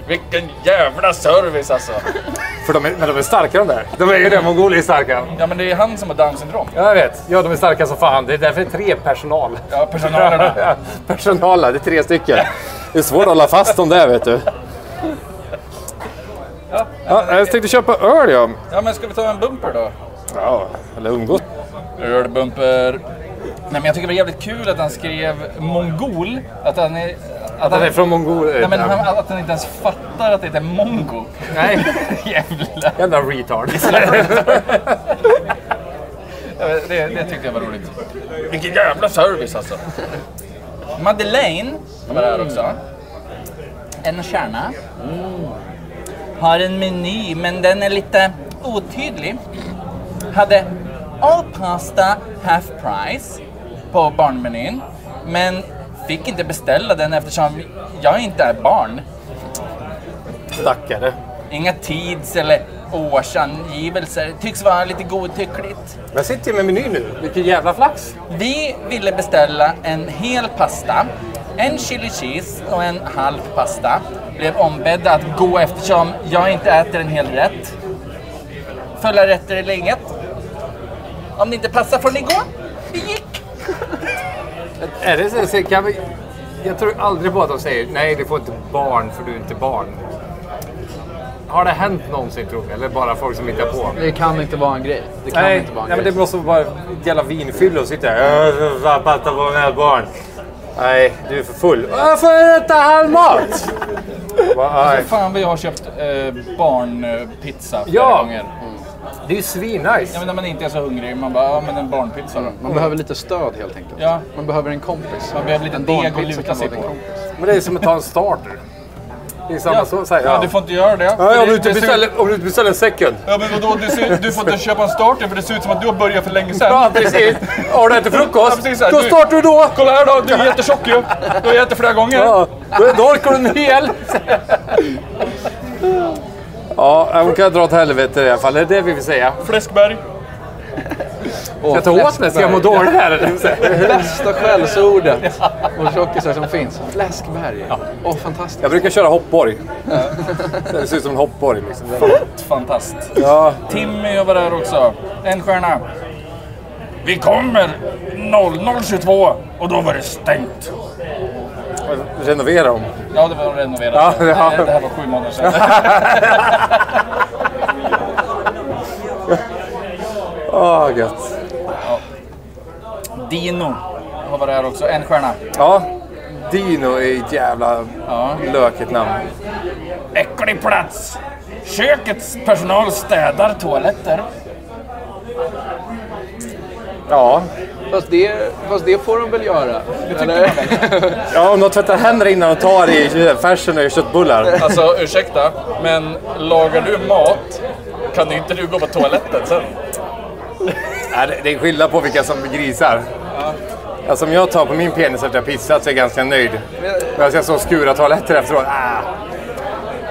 Vilken jävla service alltså. För de är, men de är starka de där. De är ju det. Mongoler är starka. Ja men det är han som har down syndrom. Ja, jag vet. Ja, de är starka som fan. Det är därför det är tre personal. Ja, personalerna. Ja, Personala, det är tre stycken. Det är svårt att hålla fast dem där, vet du. Ja, jag tänkte köpa öl, ja. Ja men ska vi ta en bumper då? Ja, eller umgås. Ölbumper. Nej men jag tycker det var jävligt kul att han skrev mongol. Att han är... Att Han är från Mongoliet. Nej, men han, att han inte ens fattar att det heter mongo. Nej, Jävlar. jävla retard. Det, det tyckte jag var roligt. Vilken jävla service alltså. Madeleine var där också. En stjärna. Har en meny, men den är lite otydlig. Hade all pasta half price på barnmenyn. Men fick inte beställa den eftersom jag inte är barn. Stackare. Inga tids eller årsangivelser. Tycks vara lite godtyckligt. Jag sitter ju med menyn nu. Vilken jävla flax. Vi ville beställa en hel pasta, en chili cheese och en halv pasta. Blev ombedda att gå eftersom jag inte äter en hel rätt. Fulla rätter är läget. Om det inte passar får ni gå. Vi gick. Är det så? kan vi... Jag tror aldrig på att de säger nej, du får inte barn för du är inte barn. Har det hänt någonsin tror du? Eller bara folk som hittar på? Det kan inte vara en grej. Det kan Nej, inte vara en nej men grej. det måste vara ett jävla vinfylla och sitta här. Jag fattar vad med barn. Nej, du är för full. Jag får äta halv mat! Va, nej. Fan vad jag har köpt eh, barnpizza flera Ja. gånger. Det är ju svinnice. Ja, men när man inte är så hungrig, man bara, ja men en barnpizza då. Man behöver lite stöd helt enkelt. Ja. Man behöver en kompis. Man behöver lite en deg att luta sig på. Men det är som att ta en starter. Det är samma Ja, så. så här, ja, du får inte göra det. Ja, om, du inte beställer, om du inte beställer en second. Ja men vadå, du, ser, du får inte köpa en starter för det ser ut som att du har börjat för länge sedan. Ja, precis. Har du ätit Ja, frukost? precis så här. Då Du- startar du då. Kolla här då, du är jättetjock ju. Du har ätit flera gånger. Ja, då, då orkar du en hel. Ja, hon kan dra åt helvete i alla fall. Det är det vi vill säga. Fläskberg. Ska jag ta åt mig? Ska jag må dåligt här eller? Bästa skällsordet mot tjockisar som finns. Fläskberg. Åh, fantastiskt. Jag brukar köra hoppborg. Det ser ut som en hoppborg liksom. Fantast. Ja, Timmy var där också. En stjärna. Vi kommer 00.22 och då var det stängt. Renovera dem. Ja, det var renoverat. Ja, ja. Det, det här var sju månader sedan. Åh, gött. Dino var där också. En stjärna. Ja, Dino är ett jävla Ja. lökigt namn. Äcklig plats. Kökets personal städar toaletter. Ja, fast det, fast det får de väl göra? Eller? Ja, om de tvättar händerna innan de tar i färsen och gör köttbullar. Alltså ursäkta, men lagar du mat kan inte du gå på toaletten sen. Nej, det- är skillnad på vilka som grisar. Alltså om jag tar på min penis efter jag pissat så är jag ganska nöjd. Men jag ska så och skura toaletter efteråt. Ah.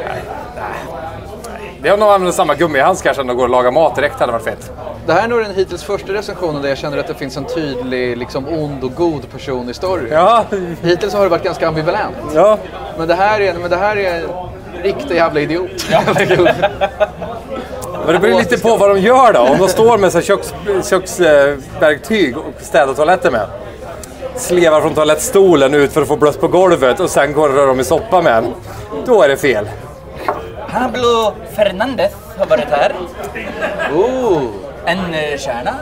Nej, nej. Det har nog använt samma gummihandskar som de går och lagar mat direkt hade varit fett. Det här är nog den hittills första recensionen där jag känner att det finns en tydlig liksom, ond och god person i storyn. Ja, Hittills har det varit ganska ambivalent. ja. Men det här är, men det här är en riktig jävla idiot. Men det beror lite på vad de gör då. Om de står med så här köks, köksverktyg och städar toaletten med. Slevar från toalettstolen ut för att få blött på golvet och sen går och rör dem i soppa med. Då är det fel. Pablo Fernandez har varit här. oh, En eh, stjärna.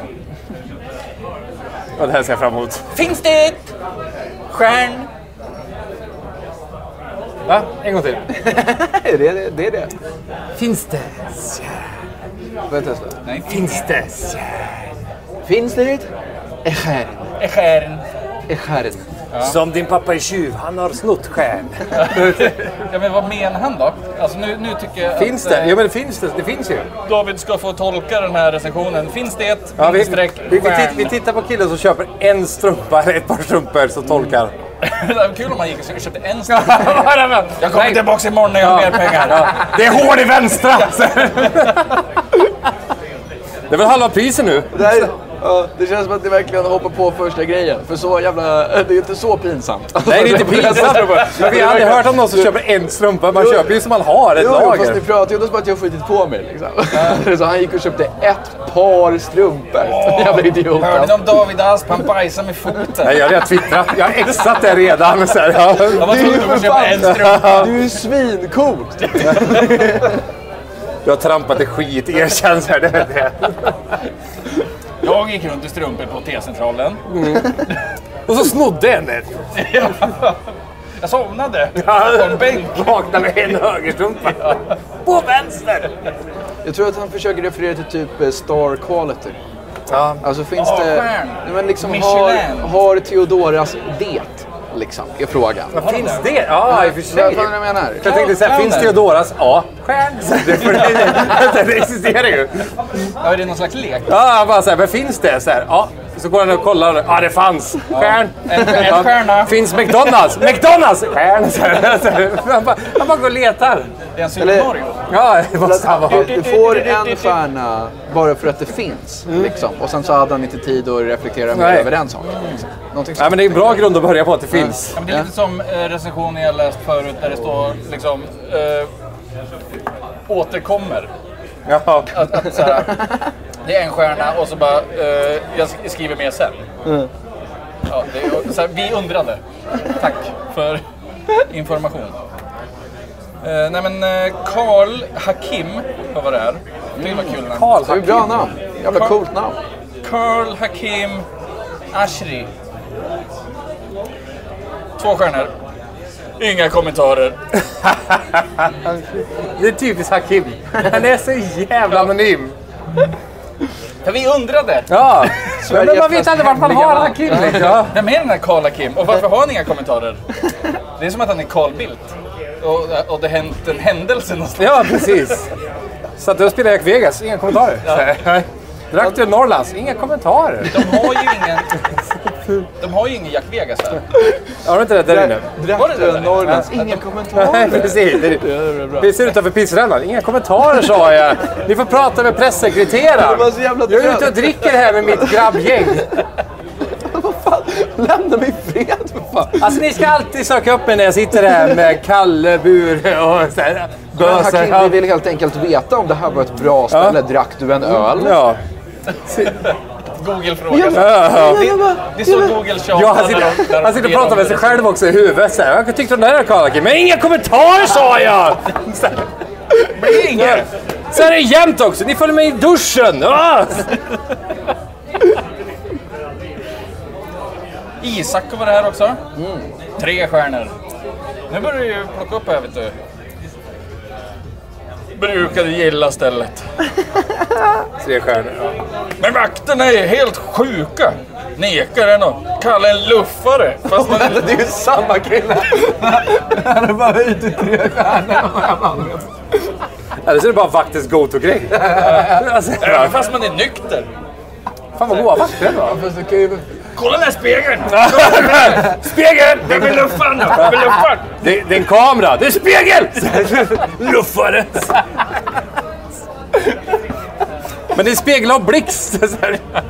Och det här ser jag fram emot. Finns det stjärn? Va? En gång till. det, är det, det är det. Finns det? Tesla. Nej, Finns det? Finns det? Är stjärn. är stjärn. Stjärn. Som din pappa är tjuv, han har snott stjärn. Ja, men vad menar han då? Alltså nu, nu tycker jag Finns att, det? eh, Ja men det finns det. Det finns ju. David ska få tolka den här recensionen. Finns det ett Ja, vi, vi, vi, titt, vi tittar på killen som köper en strumpa, eller ett par strumpor, som tolkar. Det var kul om man gick och köpte en styck. Jag kommer tillbaka imorgon när jag har mer pengar. Det är hål i vänstra! Det är väl halva priset nu? Ja, det känns som att det verkligen hoppar på första grejen. För så jävla... Det är inte så pinsamt. Nej, det är inte pinsamt. Men vi har aldrig hört om någon som köper en strumpa. Man köper ju som man har, ett Jo, jo, fast lager. ni pratar ju om att jag har skitit på mig liksom. Så han gick och köpte ett par strumpor. Jävla idiot. Hörde ni om David Asp? Han bajsar med foten. Nej, jag har redan twittrat. Jag har exat det redan. Så här, ja. Jag var Det är ju tvungen för att köpa en fan... strumpa. Det är ju svincoolt! Du har trampat i skit, erkänn Jag gick runt i strumpor på T-centralen. Och så snodde en ett. Jag somnade på en bänk. Vaknade med en högerstrumpa. På vänster! Jag tror att han försöker referera till typ eh, star quality. Ja. Alltså finns Ja, det... Nej, Men liksom har, Michelin. har Theodoras det? Liksom, är frågan. Vad finns det? Ja, i och för sig. Vad jag menar? Jag tänkte såhär, finns Theodoras? Ja. Stjärn. Det, för det, det existerar ju. Ja, är det någon slags lek? Ja, bara såhär, men finns det? Så här, ja. Så går han och kollar. Ja, det fanns. Stjärn. En, en stjärna. Finns McDonalds? McDonalds! Stjärn. Han, bara, han bara går och letar. Det är en Eller-. Ja, det måste han vara. Du, du får en stjärna bara för att det finns. Liksom. Och sen så hade han inte tid att reflektera mer över den saken. Liksom. Ja, men det är en bra grund att börja på att det finns. Ja, men det är lite som eh, recensioner jag läst förut där det står liksom eh, återkommer. Ja. Att, att, så här, det är en stjärna och så bara eh, jag sk- skriver mer sen. Ja, det är, så här, vi undrade. Tack för information. Eh, nej men eh, Karl Hakim, vad var det här? Det var kul namn. Karl är ett bra namn. Jävla coolt namn. Karl Hakim Ashri. Två stjärnor. Inga kommentarer. Det är typiskt Hakim. Han är så jävla anonym. För vi undrade. Ja, men man vet aldrig vart man har. Hakim. liksom. Ja. Vem är den här Karl Hakim? Och varför har han inga kommentarer? Det är som att han är Carl Bildt. Och, och det hänt en händelse någonstans. ja, precis. Så att du spelar Jack Vegas, inga kommentarer. Nej. Drack du Norrlands? Inga kommentarer. De har ju ingen... De har ju ingen Jack Vegas här. Har du inte det där inne? Det Drack du det? en Norrlands? Inga Nej, kommentarer. precis. Det- Vi ser utanför pissrännan. Inga kommentarer sa jag. Ni får prata med pressekreteraren. Det Jag är ute och dricker här med mitt grabbgäng. Vad fan? Lämna mig i fred för fan. Alltså ni ska alltid söka upp mig när jag sitter här med Kalle, Bure och så här, Men Hakim, vi böser. vill helt enkelt veta om det här var ett bra ställe. Drack du en öl? Ja. Google-fråga. Ja. Det, det är så Google tjatar Ja, han sitter, han och pratar om med sig själv också i huvudet. Så här, jag tyckte om det här Karl Men inga kommentarer sa jag! Så här, blir inget. Så är det jämt också. Ni följer med i duschen. Ah! Isak var det här också. Tre stjärnor. Nu börjar du ju plocka upp här vet du. Brukade gilla stället. Tre stjärnor. Ja. Men vakterna är helt sjuka. Nekar en och kallar en luffare. Fast man, Det är ju samma kille. Han är bara höjt till tre stjärnor. Eller så är det bara vaktens go-to-grej. Alltså, fast man är nykter. fan vad goa vakter ändå. Kolla den här spegeln! Spegel! Jag vill luffa nu! Jag vill luffa! Det, det är en kamera. Det är spegel! Luffare. Men det är spegel av blixt.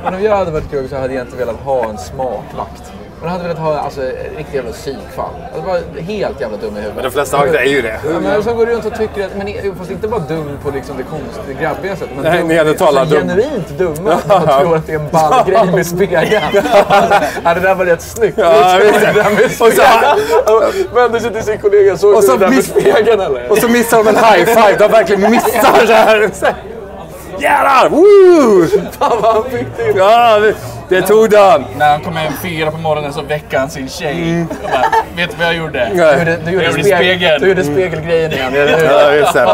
Om jag hade varit kung så hade jag inte velat ha en smakvakt. Jag hade velat ha alltså, riktigt jävla psykfall. Jag var helt jävla dum i huvudet. Men de flesta vakter är ju det. Ja, men som går runt och tycker att, men, fast inte bara dum på liksom det konstiga grabbiga sättet. Men Nej, dum, neandertalare alltså, dum. genuint dumma. Jag tror att det är en ball grej med spegeln. Alltså, ja, det där var rätt snyggt. Ja, det där med spegeln? Vände sig till sin kollega. Såg Och du så det där med spegeln eller? Och så missar de en high five. De verkligen missar så här. Jävlar! Woo! Fan vad han fick till. Ja, det- det tog den. När han kom hem fyra på morgonen så väckte han sin tjej. Och bara, vet du vad jag gjorde? Du gjorde, du gjorde, Jag gjorde spegel, spegeln. du gjorde spegelgrejen igen. Ja, just det.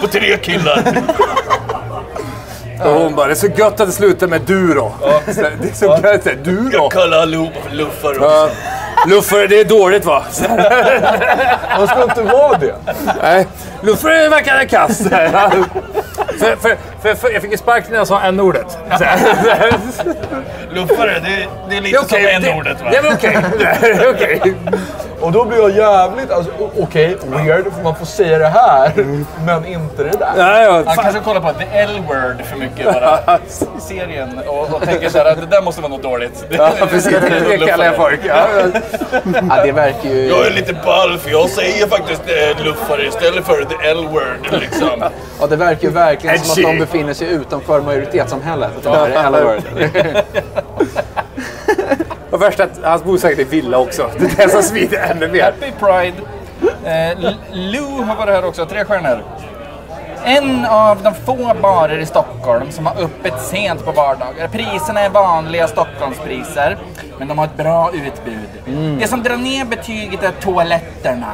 På tre killar. Och hon bara, det är så gött att det slutar med du då. Här, Det är så gött. så här, Du då. Jag kallar allihopa för luffare också. Ja. Luffare, det är dåligt va? Han ska inte vara det. Nej, Luffare verkar kass. För, för, för, för, jag fick ju sparken när jag sa n-ordet. Luffare, det, det är lite Det är okej. som n-ordet va? Det är okej. Okej. Och då blir jag jävligt, alltså, okej, weird, för man får säga det här, men inte det där. Ja, ja, Han kanske kollar på the L-word för mycket bara i serien och, och tänker så här att det där måste vara något dåligt. Ja, precis. Det kallar jag folk. Ja, det verkar ju... Jag är lite ball för jag säger faktiskt eh, luffare istället för the L-word liksom. Ja, det verkar ju verkligen som att Edgy. de befinner sig utanför majoritetssamhället. Det där är. Och värst att hans bor säkert i villa också. Det är det som svider ännu mer. Happy Pride. Eh, Lou har varit här också, tre stjärnor. En av de få barer i Stockholm som har öppet sent på vardagar. Priserna är vanliga Stockholmspriser, men de har ett bra utbud. Det som drar ner betyget är toaletterna.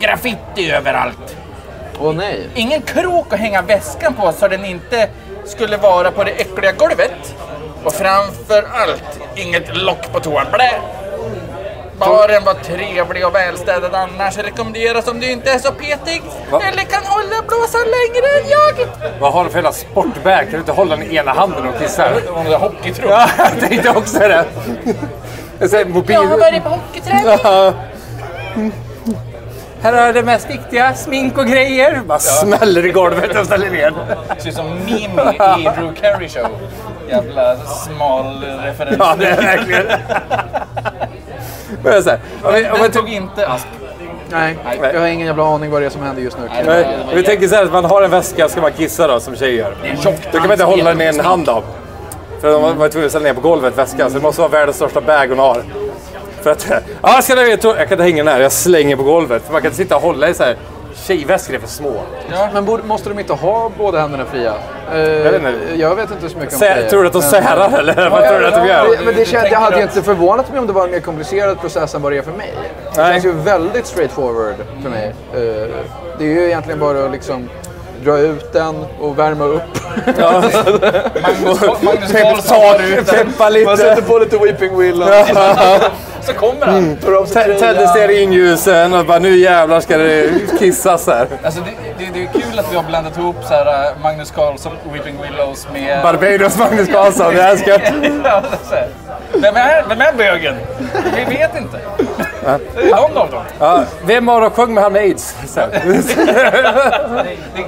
Graffiti överallt. Åh nej. Ingen krok att hänga väskan på så den inte skulle vara på det äckliga golvet. Och framför allt inget lock på toan. Blä! Baren var trevlig och välstädad annars. Rekommenderas om du inte är så petig Va? eller kan hålla blåsan längre än jag. Vad har du för jävla sportbag? Kan du inte hålla den i ena handen och kissa? Om det är hockeytrupp. Ja, jag tänkte också det. Jag säger mobil... Jag har varit på hockeyträning. Här är det mest viktiga, smink och grejer. Bara smäller i golvet och ställer ner. Ser ut som Mimi i Drew Carey show. Jävla smal referens. Ja, det är verkligen. Men så här, om vi, om vi, tog inte Asp. nej. Jag har ingen jävla aning vad det är som händer just nu. Nej, Nej, om vi tänker så här att man har en väska ska man kissa då som tjejer gör. Det Då kan man inte hålla den i en hand då. För de var var tvungna att ställa ner på golvet väskan. Så det måste vara världens största bag hon har. För att, ja ska ni veta, jag kan inte hänga den här, jag slänger på golvet. För man kan inte sitta och hålla i så här. Tjejväskor är för små. Men borde, måste de inte ha båda händerna fria? Eh, vet inte. jag vet inte så mycket om Sä, tjejer, tror du att de särar eller vad tror du att de gör? Det, men det kände, jag hade ju inte förvånat mig om det var en mer komplicerad process än vad det är för mig. Det Nej. känns ju väldigt straightforward för mig. Eh, det är ju egentligen bara att liksom dra ut den och värma upp. Magnus, Magnus Peppa, Karlsson peppa lite. på lite Weeping Willow. Så kommer han. Tröjan. Tände stearinljusen och bara nu jävlar ska det kissas här. Alltså det, det, det är kul att vi har blandat ihop så här, äh, Magnus Karlsson, Weeping Willows med... Barbados Magnus Karlsson, det här ska... Ja, vem, är, vem är bögen? Vi vet inte. Det är någon av dem. Ja, vem av dem sjöng med han med aids? Det,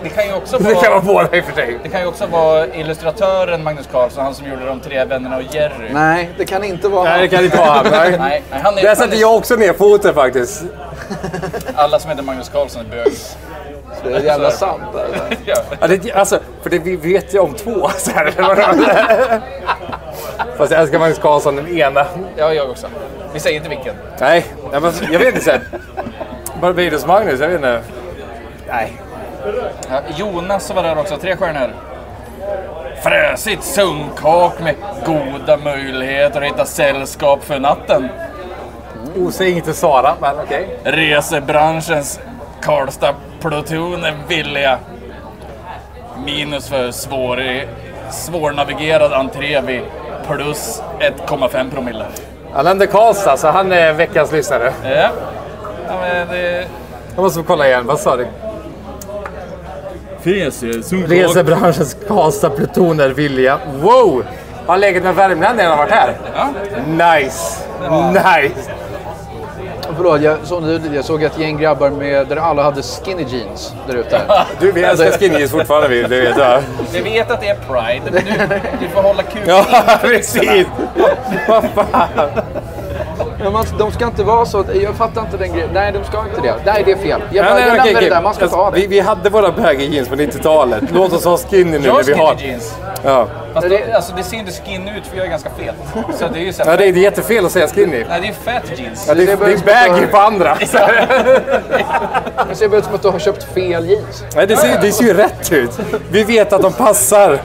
det, kan ju också Det kan vara... vara båda i och för sig. Det kan ju också vara illustratören Magnus Karlsson, han som gjorde de tre vännerna och Jerry. Nej, det kan inte vara Nej, det kan inte vara han. Nej. Nej, han är, Där han sätter jag också ner foten faktiskt. Alla som heter Magnus Karlsson är bög. Det är jävla sant. Alltså. Ja. Ja, det, alltså, för det, vi vet ju om två. Så här. Fast jag älskar Magnus Karlsson, den ena. ja, jag också. Vi säger inte vilken. Nej, jag, men, jag vet inte. Så här. Barbados Magnus, jag vet inte. Nej. Ja, Jonas var där också, tre stjärnor. Fräsigt sunkak med goda möjligheter att hitta sällskap för natten. Osar inget till Sara, men okej. Resebranschens Karlstad Pluton är villiga. Minus för svår, svårnavigerad entré vid plus 1,5 promille. Nämnde Karlstad, så han är veckans lyssnare. Ja. ja men det... Jag måste få kolla igen, vad sa du? Resebranschens Karlstad plutoner villiga. Wow! Har han legat med värmlänningar när han varit här? Ja. Nice! Nice! Förlåt, jag, så, jag såg ett gäng grabbar med, där alla hade skinny jeans där ute. Du, vi älskar skinny jeans fortfarande, vi. Det vet jag. Vi vet att det är Pride, men du, du får hålla kuk Ja, precis! Vad fan? Men man, de ska inte vara så, jag fattar inte den grejen. Nej, de ska inte det. Nej, det är fel. Jag, Nej, nej, jag okej, lämnar okej. det där, man ska inte ha Alltså, det. Vi, vi hade våra baggy jeans på 90-talet. Låt oss ha skinny nu Jag har när vi skinny har... jeans. Ja. Fast det, alltså, det ser inte skin ut för jag är ganska fet. Så det är ju så här, ja, det är jättefel att säga skinny. Nej, det är fat jeans. Ja, det, Det är- är det är baggy på andra. Det ser bara ut som att du har köpt fel jeans. Nej, det, ser, det ser ju rätt ut. Vi vet att de passar.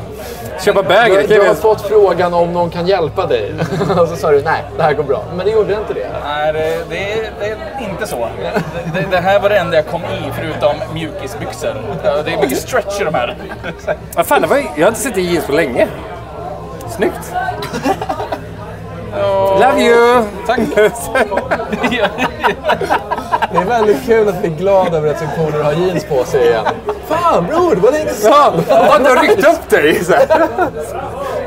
Köpa det Du, kan du har fått frågan om någon kan hjälpa dig. Och så sa du nej, det här går bra. Men det gjorde inte det. Nej, det, det, är, det är inte så. Det, det här var det enda jag kom i, förutom mjukisbyxor. Ja, Det är mycket stretch i de här. Vad fan, det var, jag har inte sett i jeans på länge. Snyggt. Love you! Tack. Det är väldigt kul att vi är glada över att sektioner har jeans på sig igen. Fan bror, det var länge sedan. Ja, har du ryckt upp dig? Så här.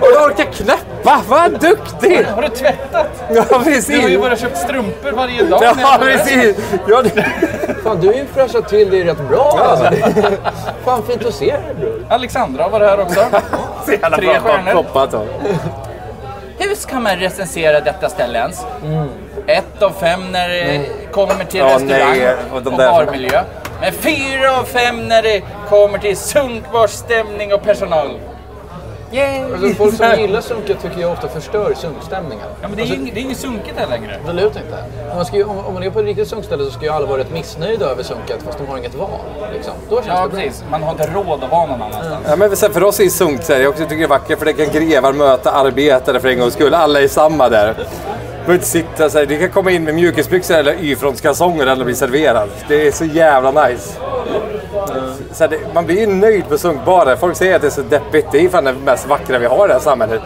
Och du orkar knäppa. Vad duktig! Har du tvättat? Ja, Du har ju precis. bara köpt strumpor varje dag. Ja, precis. Ja, det... Fan, du har ju fräschat till dig rätt bra. Alltså. Det är Fan fint att se dig bror. Alexandra var här också. Så jävla Tre bra. stjärnor. Hur ska man recensera detta ställe ens? Ett av fem när det kommer till Ja, restaurang nej, och, och barmiljö. Men fyra av fem när det kommer till sunkbar stämning och personal. Alltså, folk som gillar sunket tycker jag ofta förstör sunkstämningar. Ja, men det är ju ing- det är inget sunkigt här längre. Absolut inte. Man ska ju, om, om man är på ett riktigt sunkställe så ska ju alla vara rätt missnöjda över sunket fast de har inget val. Liksom. Då känns Ja, det bra. precis. Man har inte råd att vara någon annanstans. Ja, men för oss är sunk så här, jag också tycker det är vackert för det kan grevar möta arbetare för en gångs skull. Alla är samma där. Du inte sitta så här. Du kan komma in med mjukisbyxor eller Y-frontskalsonger eller bli serverad. Det är så jävla nice. Så här, det, man blir ju nöjd på sunkbarer. Folk säger att det är så deppigt. Det är fan det mest vackra vi har i det här samhället.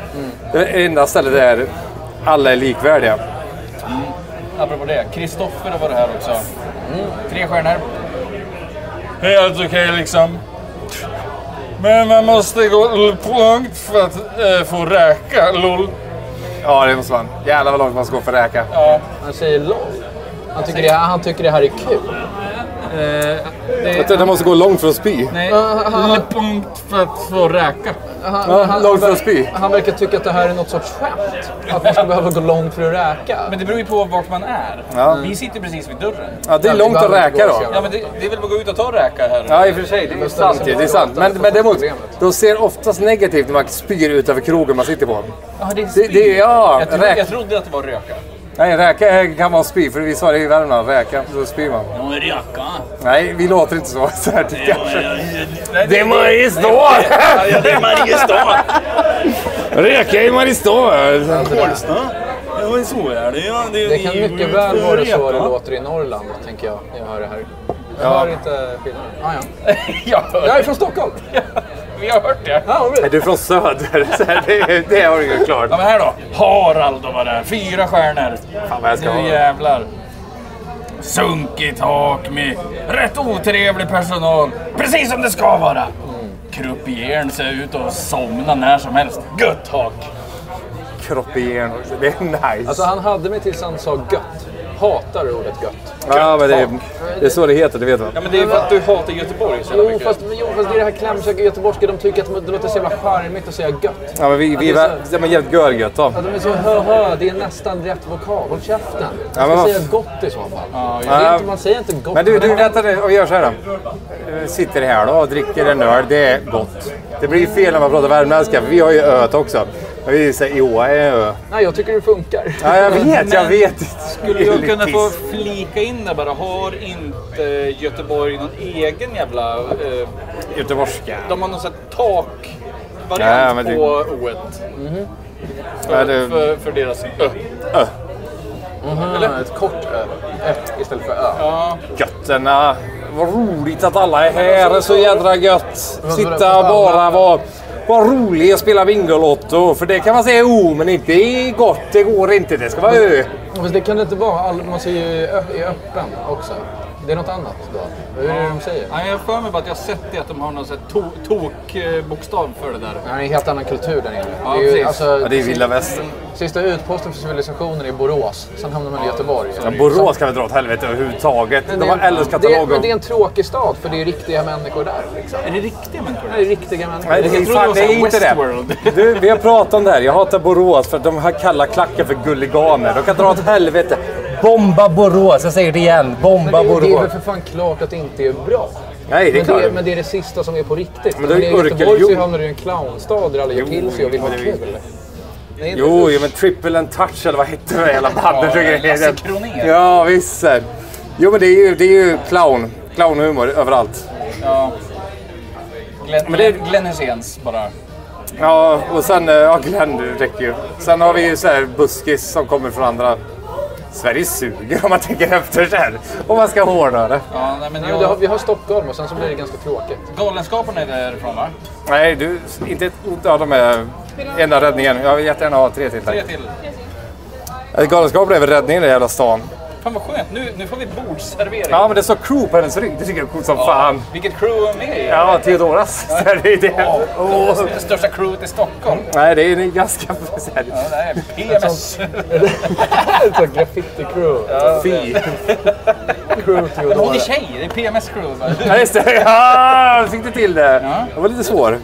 Det är det enda stället där alla är likvärdiga. Apropå det, Kristoffer har varit här också. Tre stjärnor. Helt okej liksom. Men man måste gå långt för att eh, få räka, lol. Ja, det måste man. Jävlar vad långt man ska gå för att räka. Ja, Han säger LOL. Han tycker, det, han tycker det här är kul. Eh, Jag det, tror att man måste gå långt för att spy. nej, långt för att få räka. Han, Ja, han, långt för att spy. han verkar tycka att det här är något sorts skämt. Att man ska behöva gå långt för att räka. Men det beror ju på vart man är. Ja. Vi sitter precis vid dörren. Ja, det är långt att räka då. Ja, men det, det är väl bara att gå ut och ta räka här. Ja, i och för sig. Det är sant. ju, Det är sant. Men, men däremot, de ser oftast negativt när man spyr utanför krogen man sitter på. Ja, det är Det, det, ja, jag, trodde, jag trodde att det var röka. Nej, räka kan vara spy, för vi sa det i Värmland. Räka, då spyr man. Ja, röka. Nej, vi låter inte så. så här, tycker jag. Det är Mariestad! Ja, det är Mariestad! Räka i Mariestad! Kolstad? Ja, men så är det. Ja, det, Det kan mycket väl vara så det låter i Norrland, tänker jag, när jag hör det här. Jag hör inte skillnaden. Ah, ja. Ja, Jag är från Stockholm! Vi har hört det. Ja, Är du från Söder? Så här, det, det har du ju klart. Ja, men här då. Harald och vad det är. Fyra stjärnor. Fan vad jag ska Nu ha. jävlar. Sunkigt tak med rätt otrevlig personal. Precis som det ska vara. Croupieren ser ut att somna när som helst. Gött tak. Också. Det är nice. Alltså han hade mig tills han sa gött. Hatar ordet gött. ja, men det, det är så det heter, det vet man. Ja, men det är för att du hatar Göteborg så Jo mycket. fast, jo, fast det är det här klämkäcka göteborgska. De tycker att det låter så jävla charmigt att säga gött. Ja, men vi, vi, Ja, det är är men jävligt görgött då. Ja, de är så hö hö, det är nästan rätt vokal. Håll käften. Man Ja, ska säga gott i så fall. Ja, är inte, man säger inte gott. Men du, du vänta nu och gör så här då. Eh, Sitter här då och dricker en öl, det är gott. Det blir fel när man pratar värmländska, för vi har ju öet också. Men vi säger Åa är ö. Nej, jag tycker det funkar. Ja, jag vet, jag vet. Skulle jag kunna få flika in där bara, har inte Göteborg någon egen jävla... Eh, Göteborgska. de har någon sån här takvariant Ja, det- på O1. För, Ja, det- för, för deras ö. Ö. Eller? Ett kort ö. Ett istället för ö. Ja, Götterna. Vad roligt att alla är här. Det är så jädra gött. Sitta och bara alla- vara rolig och spela Bingolotto. För det kan man säga o, men inte i gott. Det går inte. Det ska vara ö. Fast det kan det inte vara. All, man säger ju ö, i öppen också. Det är något annat då. Hur är det de säger? Ja, jag har för mig bara att jag har sett det att de har någon sån här to- tok-bokstav för det där. Det är en helt annan kultur där nere. Ja, det är ju, precis. alltså, Ja, det är vilda västern. Sista utposten för civilisationen är Borås. Sen hamnar man i Göteborg. Ja, Borås kan vi dra åt helvete överhuvudtaget. Men De det har är- det, katalog. men det är en tråkig stad för det är riktiga människor där. Liksom. Är det riktiga människor? Det är riktiga människor. Nej, det, är, fan, det det är inte det. Du, vi har pratat om det här. Jag hatar Borås för att de har kalla klackar för gulliganer. De kan dra åt helvete. Bomba Borås! Jag säger det igen. Bomba Men det, det är väl Borås. för fan klart att det inte är bra. Nej, det är men, det, klart. men det är det sista som är på riktigt. Men Men i Göteborg jo. så hamnar du i en clownstad där alla gör Jo, till sig och vill ha kul. Inte- Jo, jo, men triple and touch eller vad hette det jävla bandet? Ja. Lasse Kronér. Ja, visst. Jo, men det är ju, det är ju clown. Clownhumor överallt. Ja. Glenn, Men det- Glenn Hyséns bara. Ja, och sen... eh, Ja, Glenn räcker ju. Sen har vi ju så här buskis som kommer från andra... Sverige suger om man tänker efter så här. Om man ska hårdra det. Ja, nej, men Ja, det har, jag, vi har Stockholm och sen så blir det ganska tråkigt. Galenskaparna är därifrån va? Nej, du, inte ett ont av dem är enda räddningen. Jag vill jättegärna ha tre till. Tre Tack. till. Galenskapen är väl räddningen i den jävla stan. Fan vad skönt, nu, nu får vi bordsservering. Ja, men det står crew på hennes rygg. Det tycker jag är coolt som fan. Vilket crew är med? Ja, Theodoras. Så det är det. Åh. Det största crewet i Stockholm. Nej, det är ganska... så här, Ja, det är PMS. Ett sånt graffiti-crew. Fy. Crew till Men hon är tjej, det är PMS crew. va? Ja, just det. Ja, fick du till det. Det var lite svår.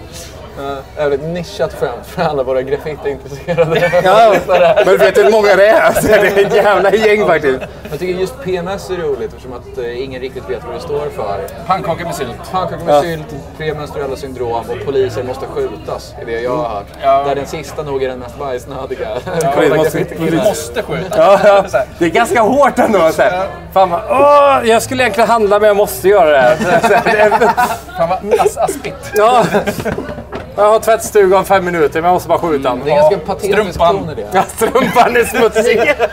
Ja, Jävligt nischat skämt för alla våra graffitiintresserade. Ja, men du vet hur många det är? Alltså, det är ett jävla gäng faktiskt. Jag tycker just PMS är roligt eftersom att eh, ingen riktigt vet vad det står för. Pannkaka med sylt. Pannkaka med sylt, premenstruella syndrom och poliser måste skjutas, är det jag har hört. Ja. Där den sista nog är den mest bajsnödiga. Polis måste- Vi måste skjuta. Ja, ja. Det är ganska hårt ändå. Så här. Fan, vad, åh, jag skulle egentligen handla men jag måste göra det. här. Så här, Fan vad as aspigt. Ja. Jag har tvättstuga om fem minuter men jag måste bara skjuta honom. Det är ganska patetisk strumpan. ton i det. Ja, strumpan är smutsig.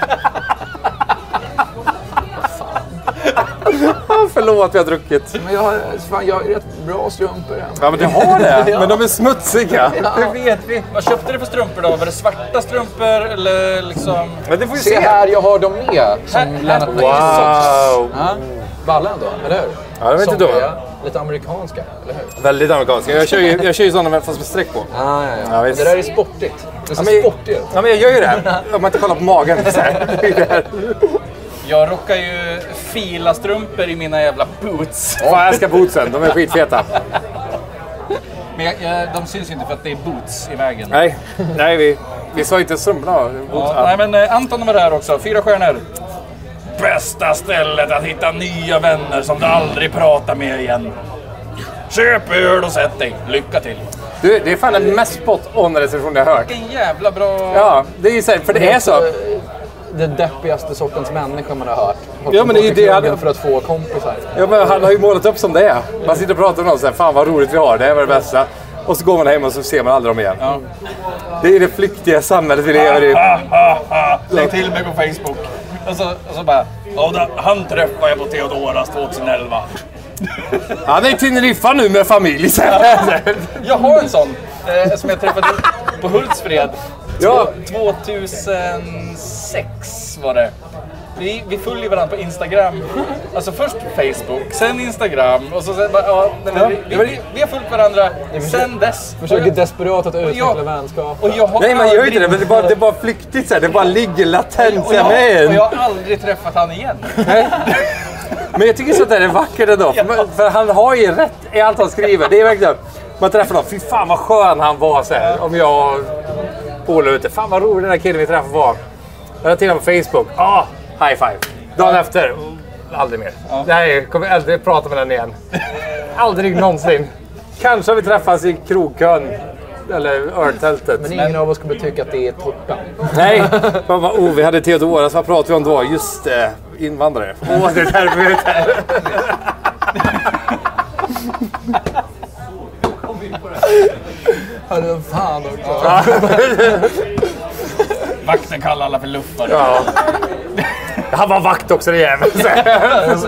Ja, Förlåt, vi har druckit. Men jag har, fan, jag har rätt bra strumpor än. Ja, men du har det. Men de är smutsiga. Det vet vi. Vad köpte du för strumpor då? Var det svarta strumpor eller liksom... Men det får vi Se se. här, jag har dem med. Som Här- Lennart här- Wow. Ja. Balla ändå, eller hur? Ja, de är inte dumma. Lite amerikanska, eller hur? Väldigt amerikanska. Jag kör ju, jag kör ju sådana fast med streck på. Ah, ja, Ja, ja. det där är sportigt. Det ser Ja, men, sportigt ut. ja, men jag gör ju det. Om man inte kollar på magen. Så här. Det här. Jag rockar ju filastrumpor i mina jävla boots. Fan, jag ska bootsen. De är skitfeta. Men jag, jag, de syns ju inte för att det är boots i vägen. Nej, nej vi, vi sa inte strumporna. Ja, nej men eh, Anton var här också, fyra stjärnor. Bästa stället att hitta nya vänner som du aldrig pratar med igen. Köp öl och sätt dig. Lycka till. Du, det är fan den mest spot on recension jag har hört. Vilken jävla bra... Ja, det är ju så här, för det är så. Den deppigaste sortens människa man har hört. Ja, men det är det han- För att få kompisar. Ja, men han har ju målat upp som det är. Man sitter och pratar med någon så här, fan vad roligt vi har, det här var det bästa. Och så går man hem och så ser man aldrig dem igen. Ja. Det är det flyktiga samhället vi lever i. Lägg till mig på Facebook. Och så, och så bara, ja, han träffade jag på Theodoras 2011. Han är i Teneriffa nu med familj. Jag har en sån eh, som jag träffade på Hultsfred. Ja. Två- 2006 var det. Vi, vi följer varandra på Instagram. Alltså först Facebook, sen Instagram och så sen bara, ja, nej, men vi, vi, vi, har följt varandra sen dess. Försöker Och desperat att utveckla jag- vänskap. och jag har Nej, man gör ju inte det. Men det är bara, det är bara flyktigt. Så här. Det bara ligger latent och med och en. jag har aldrig träffat han igen. Men jag tycker sånt där är vackert ändå. För, för han har ju rätt i allt han skriver. Det är verkligen... Man träffar någon. Fy fan vad skön han var. Så här, om jag polare ute. Fan vad rolig den här killen vi träffade var. Jag har till honom på Facebook. Ah, high five. Dagen efter. Aldrig mer. Nej, kommer aldrig prata med den igen. Aldrig någonsin. Kanske har vi träffats i krogkön. Eller öltältet. Men ingen av oss kommer tycka att det är toppen. Nej, man bara, oh, vi hade Theodoras, vad pratade vi om då? Just det, invandrare. Åh, det är därför vi är ute. Hörru, fan också. Vakten kallar alla för luffare. Ja. Han var vakt också, den jäveln.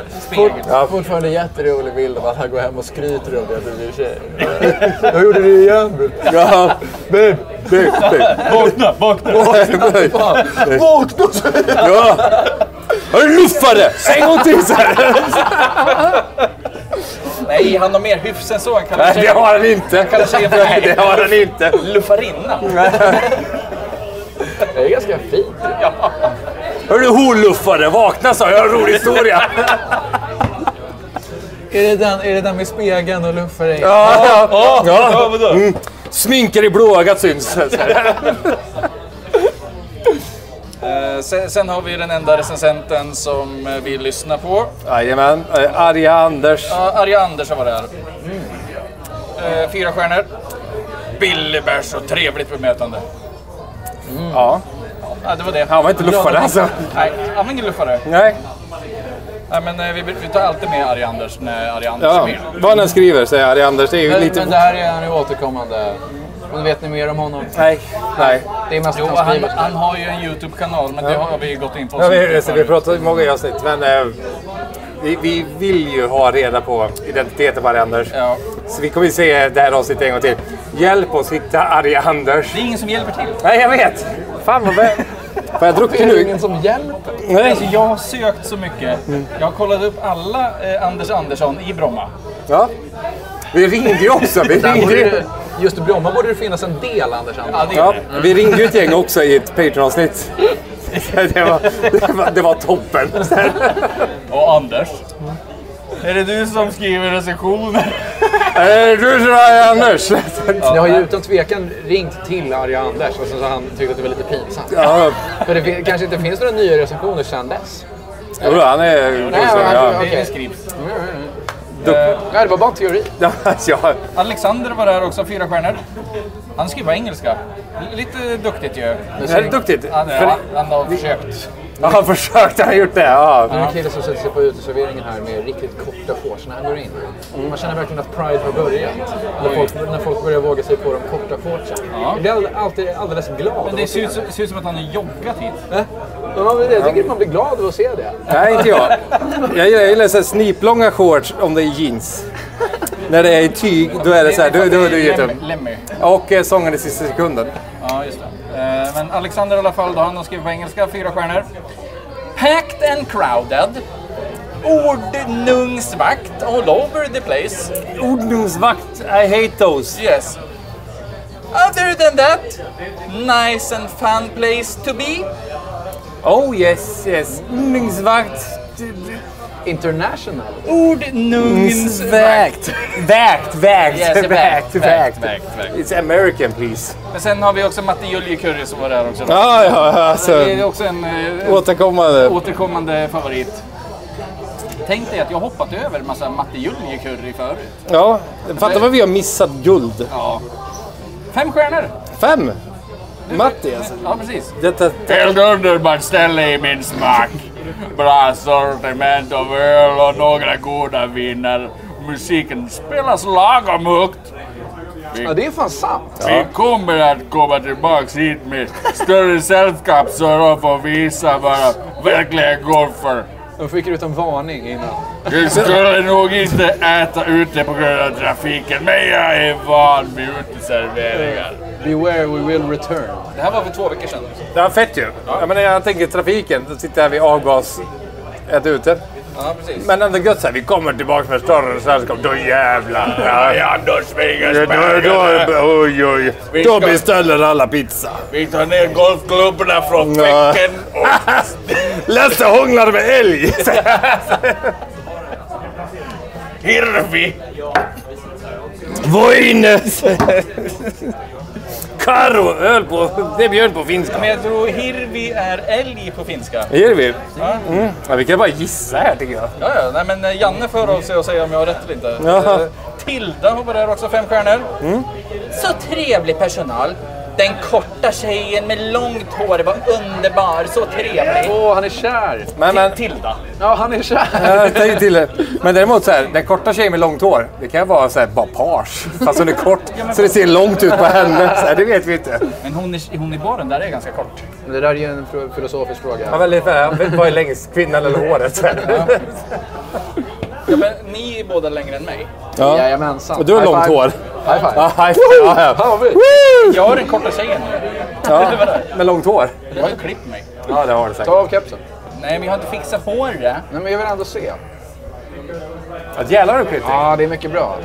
Ja. Fortfarande jätterolig bild av att han går hem och skryter om det att det blir tjej. Jag gjorde det igen. Ja. Babe, babe, babe. Vakna, vakna! Vakna! Ja. Hörru luffare! Säg en gång till så här. Nej, han har mer hyfs än så. Han kallar Nej, det sig har han inte. kallar tjejen för Det har han inte. luffarinna. Det är ganska fint. Hörru horluffare, vakna sa jag. Jag har en rolig historia. Är det den, är det den med spegeln och luffar i? Ja, ja, ja. vadå? Mm. Sminkar i blåögat syns. Eh, sen, sen har vi den enda recensenten som eh, vi lyssnar på. Jajamän. Eh, Arga Anders. Ja, Arja Andersson var det här. Eh, fyra stjärnor. Billig bärs och trevligt bemötande. Ja. Ja, det var det. Han var inte luffare alltså. Nej, han var ingen luffare. Nej. Nej, men eh, vi, vi tar alltid med Arja Anders när Arja Anders är Ja. med. Vad han skriver säger Arga Anders. Det är ju Men, lite... men det här är han ju återkommande. Men vet ni mer om honom? Nej. Nej. Det är mest Jo, han han, han har ju en YouTube-kanal, men det har vi gått in på. Ja, vi, vi pratat i många avsnitt, men eh, vi, vi vill ju ha reda på identiteten på Arga Anders. Ja. Så vi kommer ju se det här avsnittet en gång till. Hjälp oss hitta Arga Anders. Det är ingen som hjälper till. Nej, jag vet! Fan vad väl... Får jag druckit Är det nu? ingen som hjälper? Nej. Alltså, jag har sökt så mycket. Jag har kollat upp alla eh, Anders Andersson i Bromma. Ja. Vi ringde ju också. Vi ringde ju. just i Bromma borde det finnas en del Anders Ja, Andersson. Ja, det. vi ringde ju ett gäng också i ett Patreon-avsnitt. Det var, det, var, det var toppen. Och Anders. Är det du som skriver recensioner? Är det du som är Anders? Jag har ju utan tvekan ringt till arga Anders och så sa han tyckte att det var lite pinsamt. Ja, För det kanske inte finns några nya recensioner sedan dess. jodå, han är... Nej, ja. okej. Det skrivs. Nej, det var bara en teori. Ja, ja. Alexander var där också, fyra stjärnor. Han skriver engelska. L- Lite duktigt ju. Det är duktigt. Han, För- han, han har försökt. Ja, han försökte, han gjort det. Ja. Det är en kille som sätter sig på uteserveringen här med riktigt korta shorts när han går in. Man känner verkligen att Pride har börjat. När folk, när folk börjar våga sig på de korta shortsen. Jag blir all- alltid alldeles glad. Men det ser se ut, ser ut som att han har joggat hit. det. Ja, man- Jag tycker man blir glad av att se det. Nej, inte jag. Jag gillar, jag gillar så här sniplånga shorts om det är jeans. När det är i tyg, då är det så här, då, då, då gett upp. Lem- Lemmy. Och eh, sången i sista sekunden. Ja, just det. Men Alexander i alla fall, då han har skrivit på engelska, fyra stjärnor. Packed and crowded. Ordnungsvakt all over the place. Ordningsvakt, I hate those. Yes. Other than that, nice and fun place to be. Oh yes, yes. Ordningsvakt. International. Ordnungsvakt. Vägt, vägt, Yes, vägt, vägt, vägt. It's American please. Men sen har vi också Matte Juljecurry som var där också. Ja, ja, Det alltså. är också en eh, Återkommande. återkommande favorit. Tänk dig att jag hoppat över en massa Matte Juljecurry förut. Ja, fatta vad vi har missat guld. Ja. Fem stjärnor! Fem! Matti alltså. Ja, precis. Detta... Helt underbart ställe i min smak. Bra sortiment av öl och några goda viner. Musiken spelas lagom högt. Ja, det är fan sant. Vi kommer att komma tillbaks hit med större sällskap så de får visa vad de verkligen går för. De fick ut en varning innan. Jag skulle nog inte äta ute på grund av trafiken, men jag är van vid uteserveringar. Beware we will return. Det här var för två veckor sedan. Det var fett ju. Jag, menar, jag tänker trafiken, då sitter jag vid avgas, äter ute. Ja, precis. Men ändå gött såhär, vi kommer tillbaka med större sällskap, då jävlar. Ja, Ja, då svingar då, då, oj, oj. Vi då ska- beställer alla pizza. Vi tar ner golfklubborna från Ja. bäcken och Lasse hånglar med älg. Hirvi. Voines. Karo, öl på... Det är björn på finska. Men jag tror Hirvi är älg på finska. Är vi? Mm. Ja, vi kan bara gissa här tycker jag. Ja, ja. Nej, men eh, Janne får av sig och säga om jag har rätt eller inte. Jaha. Eh, Tilda var där också, fem stjärnor. Så trevlig personal. Den korta tjejen med långt hår var underbar, så trevlig. Åh, han är kär! Men, men, Tilda. Ja, han är kär! tänkte till det. Men däremot så här, den korta tjejen med långt hår, det kan vara så här, bara page. Fast hon är kort, så det ser långt ut på henne. Så här, det vet vi inte. Men hon i, hon i baren där är ganska kort. Det där är ju en filosofisk fråga. Ja, men lite, jag vet vad är längst, kvinnan eller håret? Så här. Ja, men ni är båda längre än mig. Ja. Jajamensan. Och du har High långt five. hår. High five. Ja, high five. ja, ja. Vi? Jag har den korta tjejen ja. Med långt hår? Jag har ju klippt mig. Ja, det har du Ta säkert. av kepsen. Nej, men jag har inte fixat håret. Nej, men jag vill ändå se. Ja, jävlar du klippt. Ja, det är mycket bra.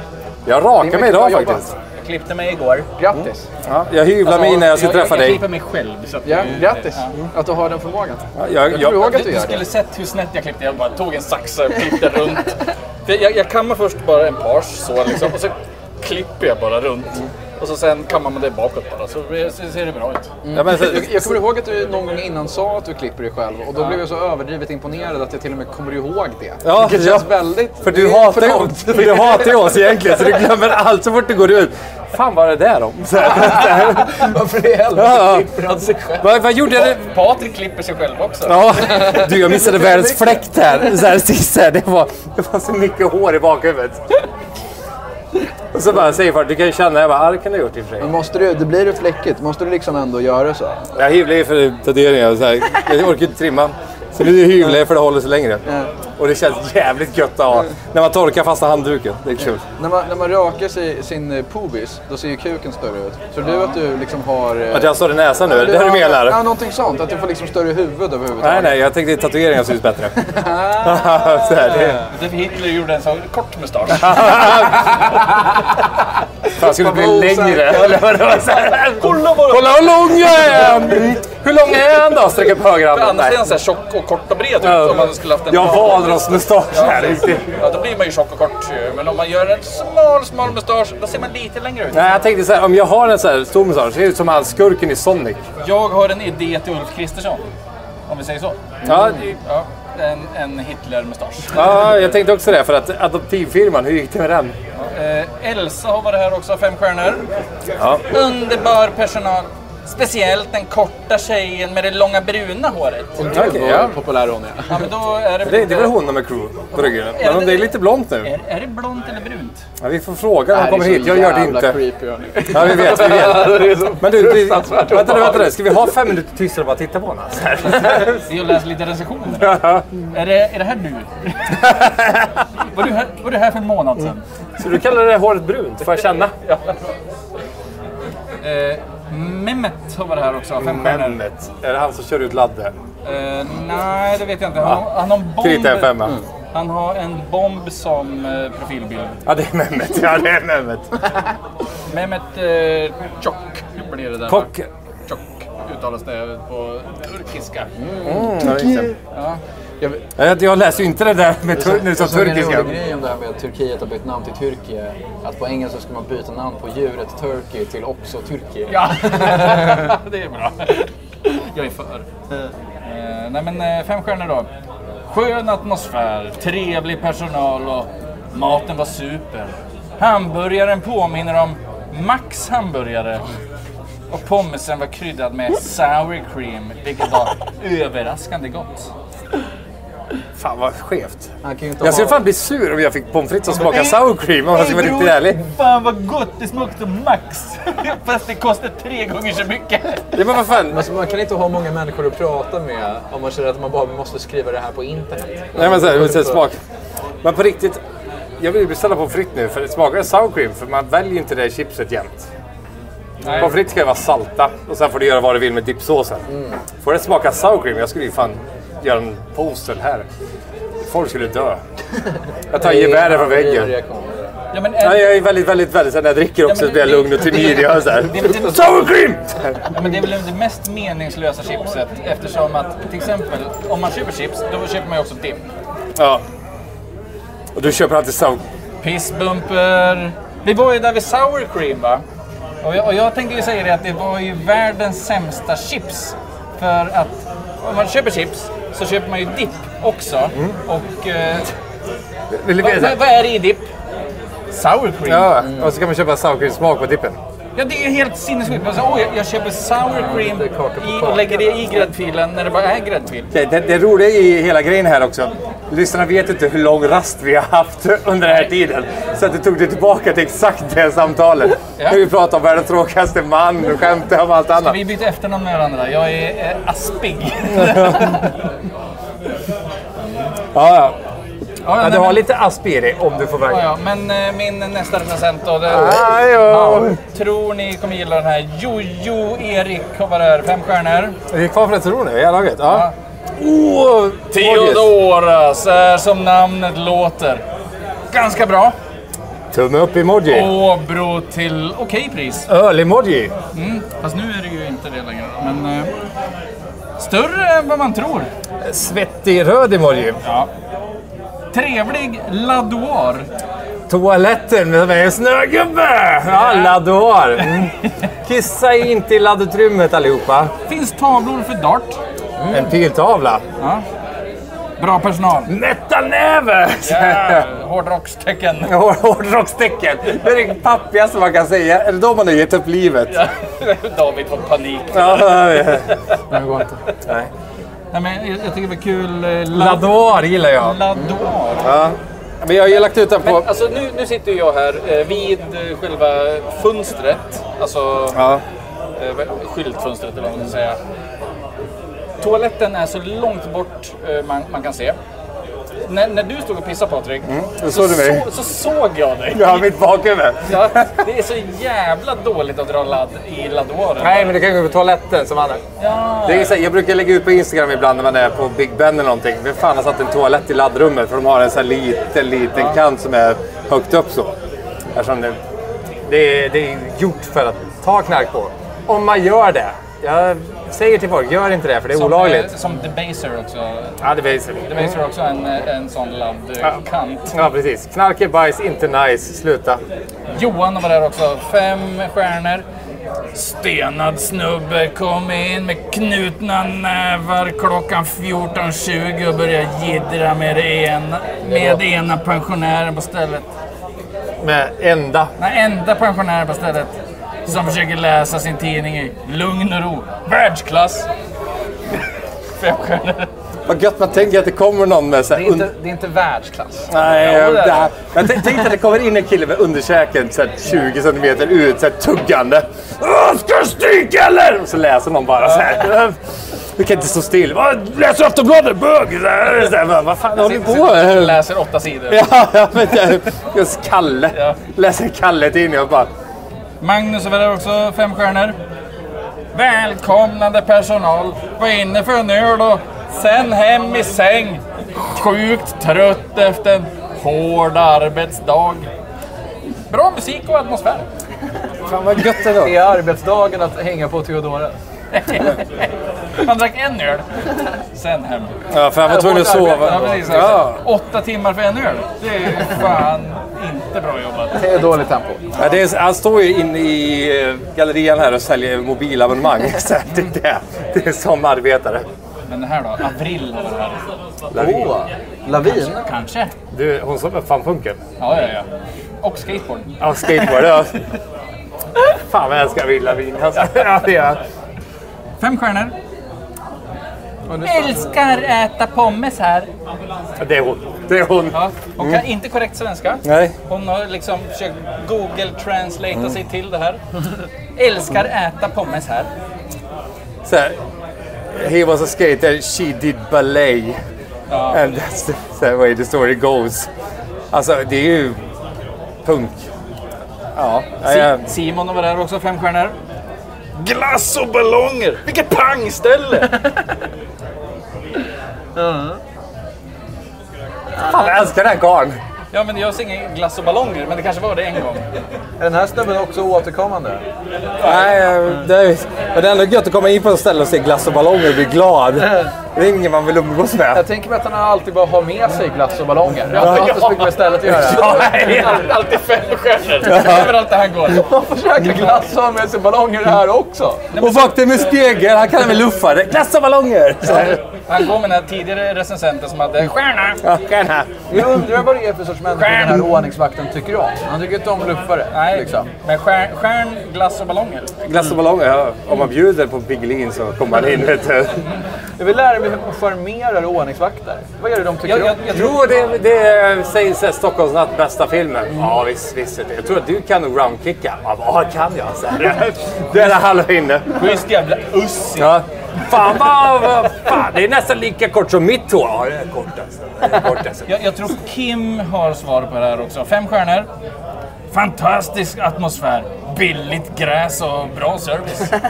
Jag rakar mig idag jobbat. faktiskt. Jag klippte mig igår. Grattis! Ja, jag hyvlar mig innan jag ska Alltså, träffa jag, dig. Jag klipper mig själv. Så att Ja, det- grattis Ja. att du har den förmågan. Ja, jag, Jag jag, ihåg att Du, du du skulle det. sett hur snett jag klippte. Jag bara tog en saxa och klippte runt. Jag, jag kammar först bara en page så liksom, och så klipper jag bara runt. Och så sen kammar man det bakåt bara så ser det bra ut. ja, men, så, Jag, jag kommer ihåg att du någon gång innan sa att du klipper dig själv och då blev jag så överdrivet imponerad att jag till och med kommer ihåg det. Ja, Vilket ja. känns väldigt... För du hatar, ju, för du hatar ju oss egentligen, så du glömmer allt så fort du går ut. Fan vad är det där om? Varför i helvete Ja. klipper han sig själv? vad, vad gjorde jag? Patrik klipper sig själv också. Ja, du jag missade världens fläkt här. Så här sist här. Det, var, det var så mycket hår i bakhuvudet. Och så bara säger folk, du kan ju känna, jag bara, ja det kan du gjort i och för sig. Men måste du, det blir det fläckigt, måste du liksom ändå göra så? Jag hyvlar ju för tatueringar så här. Jag orkar inte trimma. Så nu hyvlar jag för det håller sig längre. Och det känns jävligt gött att ha. När man torkar fasta handduken. Det är kul. När man, när man rakar sig, sin eh, pubis, då ser ju kuken större ut. Tror du att du liksom har... eh, Att jag står i näsan nu, är det det du Ja, menar? någonting sånt. Att du får liksom större huvud överhuvudtaget. Nej, nej, jag tänkte att tatueringar syns bättre. så här, det, Därför Hitler gjorde en sån kort mustasch. fan, skulle det bli längre? vad det så! Kolla hur lång jag är! Hur lång är han då? Sträcker upp högerhanden. annars är han så här tjock och kort och bred ut Ja. om man skulle haft en Jag valde Thanos-mustasch här. riktigt. Ja, då blir man ju tjock och kort. Men om man gör en smal, smal mustasch, då ser man lite längre ut. Nej, jag tänkte så här, om jag har en så här stor mustasch, ser det ut som han skurken i Sonic. Jag har en idé till Ulf Kristersson. Om vi säger så. Ja, Ja, en, en Hitler-mustasch. ja, jag tänkte också det, för att adoptivfirman, hur gick det med den? Eh, Elsa har varit här också, fem stjärnor. Ja. Underbar personal. Speciellt den korta tjejen med det långa bruna håret. Ja. Vad populär hon är. Ja, men då är det, Det, det är väl hon med crew på ryggen. Men om det är lite blont nu. Är, är det blont eller brunt? Ja, vi får fråga när hon kommer hit. Jag gör det inte. creepy, hörni. Ja, vi vet. Vi vet. Det Men du, vi, vänta nu, vänta nu. Ska vi ha fem minuter tyst och bara titta på henne? Vi har läst lite recensioner. är, det, är det här du? var, du här, var du här för en månad sedan? Så du kallar det håret brunt? Får jag känna? Eh, Mehmet har varit här också, fem stjärnor. Mehmet. Är det han som kör ut ladde? Eh, nej, det vet jag inte. Han, har- han har en bomb. Krita en femma. Han har en bomb som eh, profilbild. Ja, det är Mehmet. Ja, det är Mehmet. Mehmet eh, Tjock blir det där. Kock. Tjock uttalas det på turkiska. Mm, ja, just det. Ja. Jag, Jag, jag läser ju inte det där med tur, nu som jag såg en turkiska. rolig grej om det här med att Turkiet har bytt namn till Turkiet. Att på engelska ska man byta namn på djuret Turkey till också Turkiet. Ja, det är bra. Jag är för. Eh, nej men eh, fem stjärnor då. Skön atmosfär, trevlig personal och maten var super. Hamburgaren påminner om Max hamburgare. Och pommesen var kryddad med sour cream, vilket var överraskande gott. Fan vad skevt. Jag skulle fan bli sur om jag fick pommes frites som smakar sour cream om jag ska vara riktigt ärlig. Fan vad gott, det smakar som Max. Fast det kostar tre gånger så mycket. Ja, men vad fan. Alltså, man kan inte ha många människor att prata med om man känner att man bara måste skriva det här på internet. Nej men så här, så smak. Men på riktigt. Jag vill beställa pommes frites nu för det smakar sour cream för man väljer inte det chipset jämt. Pommes frites ska ju vara salta och sen får du göra vad du vill med dippsåsen. Får det smaka sour cream, jag skulle ju fan göra en poster här. Folk skulle dö. Jag tar geväret från väggen. Ja, men Ja, jag är väldigt, väldigt, väldigt... När jag dricker också men blir jag det- lugn och timid. Jag är så här, Det är väl- Sour cream! Ja, men det är väl det mest meningslösa chipset eftersom att till exempel om man köper chips då köper man ju också dipp. Ja. Och du köper alltid sour... Pissbumper. Vi var ju där vid sour cream va? Och jag, och jag tänkte ju säga det att det var ju världens sämsta chips. För att om man köper chips så köper man ju dipp också. Och eh, vad, vad, är det i dipp? Sour cream. Ja, och så kan man köpa sour cream-smak på dippen. Ja, det är helt sinnessjukt. Säger, "Åh, jag, jag köper sour cream i, och lägger det i gräddfilen när det bara är gräddfil. Det, det, det roliga i hela grejen här också, lyssnarna vet inte hur lång rast vi har haft under den här tiden. Så att det tog det tillbaka till exakt det samtalet. Ja. När vi pratade om världens tråkigaste man och skämtade om allt Ska annat. vi byta efternamn med varandra? Jag är eh, Aspig. Ja, ja. Ja, ja, du har men- lite asp i dig om du får Ja, välja. ja, men eh, min nästa recensent då. Det, Ah, ja, tror ni kommer gilla den här. Jojo Erik varit här, fem stjärnor. Är vi kvar för recensioner? Är jag laget? Ja. Oh, Theodoras är som namnet låter. Ganska bra. Tumme upp emoji. Åbro till okej pris. Öl-emoji. Mm, fast nu är det ju inte det längre. Men eh, större än vad man tror. Svettig röd emoji. Ja. Trevlig ladoir. Toaletten med en snögubbe! Ja, ladoar. Mm. Kissa inte i laddutrymmet allihopa. Finns tavlor för dart. En piltavla. Ja. Bra personal. Metalnäve! Ja, hårdrockstecken. Hår- Hårdrockstecken. Det är det pappigaste man kan säga. Är det då man har gett upp livet? David får panik. Ja, ja. Det går inte. Nej. Nej, men jag, jag tycker det var kul. Eh, Ladoar gillar jag. Ladoir. Ja. Men jag har ju lagt ut den på... Men alltså nu, nu sitter jag här eh, vid eh, själva fönstret. Alltså Ja. skyltfönstret eller vad man ska säga. Toaletten är så långt bort man, man kan se. När, när du stod och pissade Patrik, du mig. så, så såg jag dig. Ja, mitt bakhuvud. Ja, det är så jävla dåligt att dra ladd i laddåren. Nej, men det kan gå på toaletten som annars. Ja. Det är så här, jag brukar lägga ut på Instagram ibland när man är på Big Ben eller någonting. Vem fan har satt en toalett i laddrummet? För de har en sån här liten, liten kant som är högt upp så. Eftersom det, det, är, det är gjort för att ta knark på. Om man gör det. Jag säger till folk, gör inte det för det är Som, olagligt. eh, Som Debaser också. Ja, det visar Debaser är också en, eh, en sån ladd eh, Ja. kant. Ja, precis. Knark är bajs, inte nice. Sluta. Johan var där också. Fem stjärnor. Stenad snubbe kom in med knutna nävar klockan 14.20 och började jiddra med, ena, med ena pensionären på stället. Med enda. Den enda pensionären på stället som försöker läsa sin tidning i lugn och ro. Världsklass! Fem stjärnor. Vad gött man tänker att det kommer någon med så här, Det är inte, det är inte världsklass. Nej, Ja, det är det. Jag tänkte att det kommer in en kille med underkäken så här 20 centimeter ut, så här tuggande. Ska jag stryka eller? Och så läser någon bara så här. Du kan inte stå still. Läser Aftonbladet? Bög! Vad- fan håller du på med? Läser åtta sidor. Ja, jag vet inte. Just Kalle. Ja. Läser Kalle-tidning och bara... Magnus var också, fem stjärnor. Välkomnande personal. Var inne för en öl och sen hem i säng. Sjukt trött efter en hård arbetsdag. Bra musik och atmosfär. Fan vad gött ändå. Är arbetsdagen att hänga på Theodora? Han drack en öl, sen hem. Ja, för han var tvungen att Ja, sova. precis. Ja. Åtta timmar för en öl. Det är fan inte bra jobbat. Det är dåligt tempo. Ja, det är, han står ju inne i eh, gallerian här och säljer mobilabonnemang. Så det, är det, det är som arbetare. Men det här då? Avril har varit här. Lavin. Åh, lavin. Kanske? Du, hon som är fanfunken. Ja, ja, ja. Och skateboard. Ja, skateboard. Ja. Fan vad jag älskar Vill Lavin. Alltså, ja, det är. Fem stjärnor. Älskar äta pommes här. det är hon. Det är hon. Ja, hon kan inte korrekt svenska. Nej. Hon har liksom försökt Google translata sig till det här. Älskar äta pommes här. Så här, he was a skater, she did ballet. And that's the, the way the story goes. Alltså, det är ju punk. Ja, ja, ja. Si- Simon var där också, fem stjärnor. Glass och ballonger! Vilket pangställe! Fan, jag älskar den här karln. Ja, men jag ser ingen glass och ballonger, men det kanske var det en gång. Är den här snubben också återkommande? Nej, det är, men det är ändå gött att komma in på ett ställe och se glass och ballonger och bli glad. Det är ingen man vill umgås med. Jag tänker mig att han alltid bara har med sig glass och ballonger. Det har inte så mycket med stället att göra. Ja, Alltid fem stjärnor. Överallt där han går. Man får käka glass och ha med sig ballonger här också. Och vakten med spegel, han kallar mig luffare. Glass och ballonger! Han går med den här tidigare recensenten som hade stjärna. Ja, gärna. Jag undrar vad det är för sorts människor den här ordningsvakten tycker om. Han tycker inte om luffare. Nej, Liksom. men stjärn, stjärn, glass och ballonger. Glass och ballonger, ja. Om man bjuder på Piggelin så kommer man in. Vet du. Jag vill lära mig hur man charmerar ordningsvakter. Vad är det de tycker Jag, jag, om? jag tror Jo, det, det sägs att Stockholms natt bästa filmen. Ja, visst, visst. Jag tror att du kan nog roundkicka. Ja, kan jag? Så här. Det är halva inne. Schysst jävla ussi. Ja. Fan, vad, fan. Det är nästan lika kort som mitt hår. Ja, det är kort alltså. Det är kort alltså. Jag, jag tror Kim har svar på det här också. Fem stjärnor. Fantastisk atmosfär. Billigt gräs och bra service.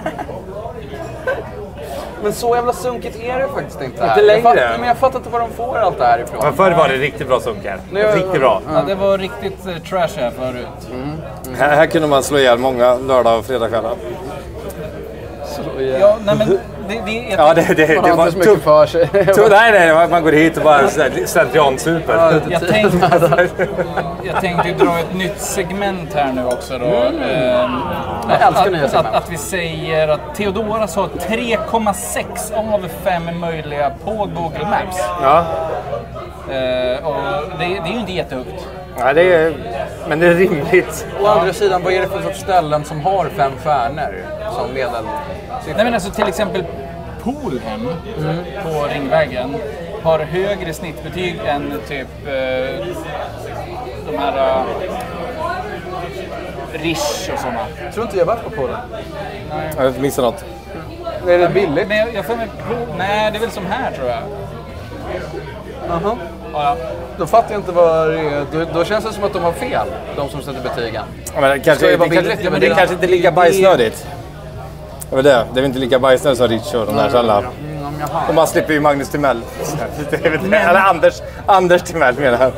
Men så jävla sunkigt är det faktiskt inte. Inte Jag längre. fattar, men jag fattar inte var de får allt det här ifrån. Men förr var det riktigt bra sunk här. Nu- Riktigt bra. Ja, det var riktigt eh, trash här förut. Här, här kunde man slå ihjäl många lördag och fredagskvällar. Ja, nej men det, det, jag, Ja, det, det, Man det var inte så mycket för sig. Tu- Nej, nej, man går hit och bara slentriansuper. jag, tänkte, jag tänkte dra ett nytt segment här nu också då. Ehm, Jag älskar nya att, att, segment. att vi säger att Theodoras har 3,6 av 5 möjliga på Google Maps. Ja. Eh, och det, det är ju inte jättehögt. Ja, det är, men det är rimligt. Å andra sidan, vad är det för sorts ställen som har fem stjärnor som medel? Nej men alltså till exempel Polhem på Ringvägen har högre snittbetyg än typ eh, de här uh, Rish och sådana. Jag tror inte jag varit på Polen. Jag har inte missat något. Är det billigt? Men jag, jag får Pol- Nej, det är väl som här tror jag. Jaha. Ja, Då fattar jag inte vad det är. Då, då känns det som att de har fel, de som sätter betygen. Ja, men det kanske, det, kanske, ja, men det det- kanske inte är lika bajsnödigt. Det är det. Det är inte lika bajsnödigt som Rich och de där alla. Mm. Och man slipper ju Magnus Timell. Det är det. Eller Anders, Anders Timell menar jag.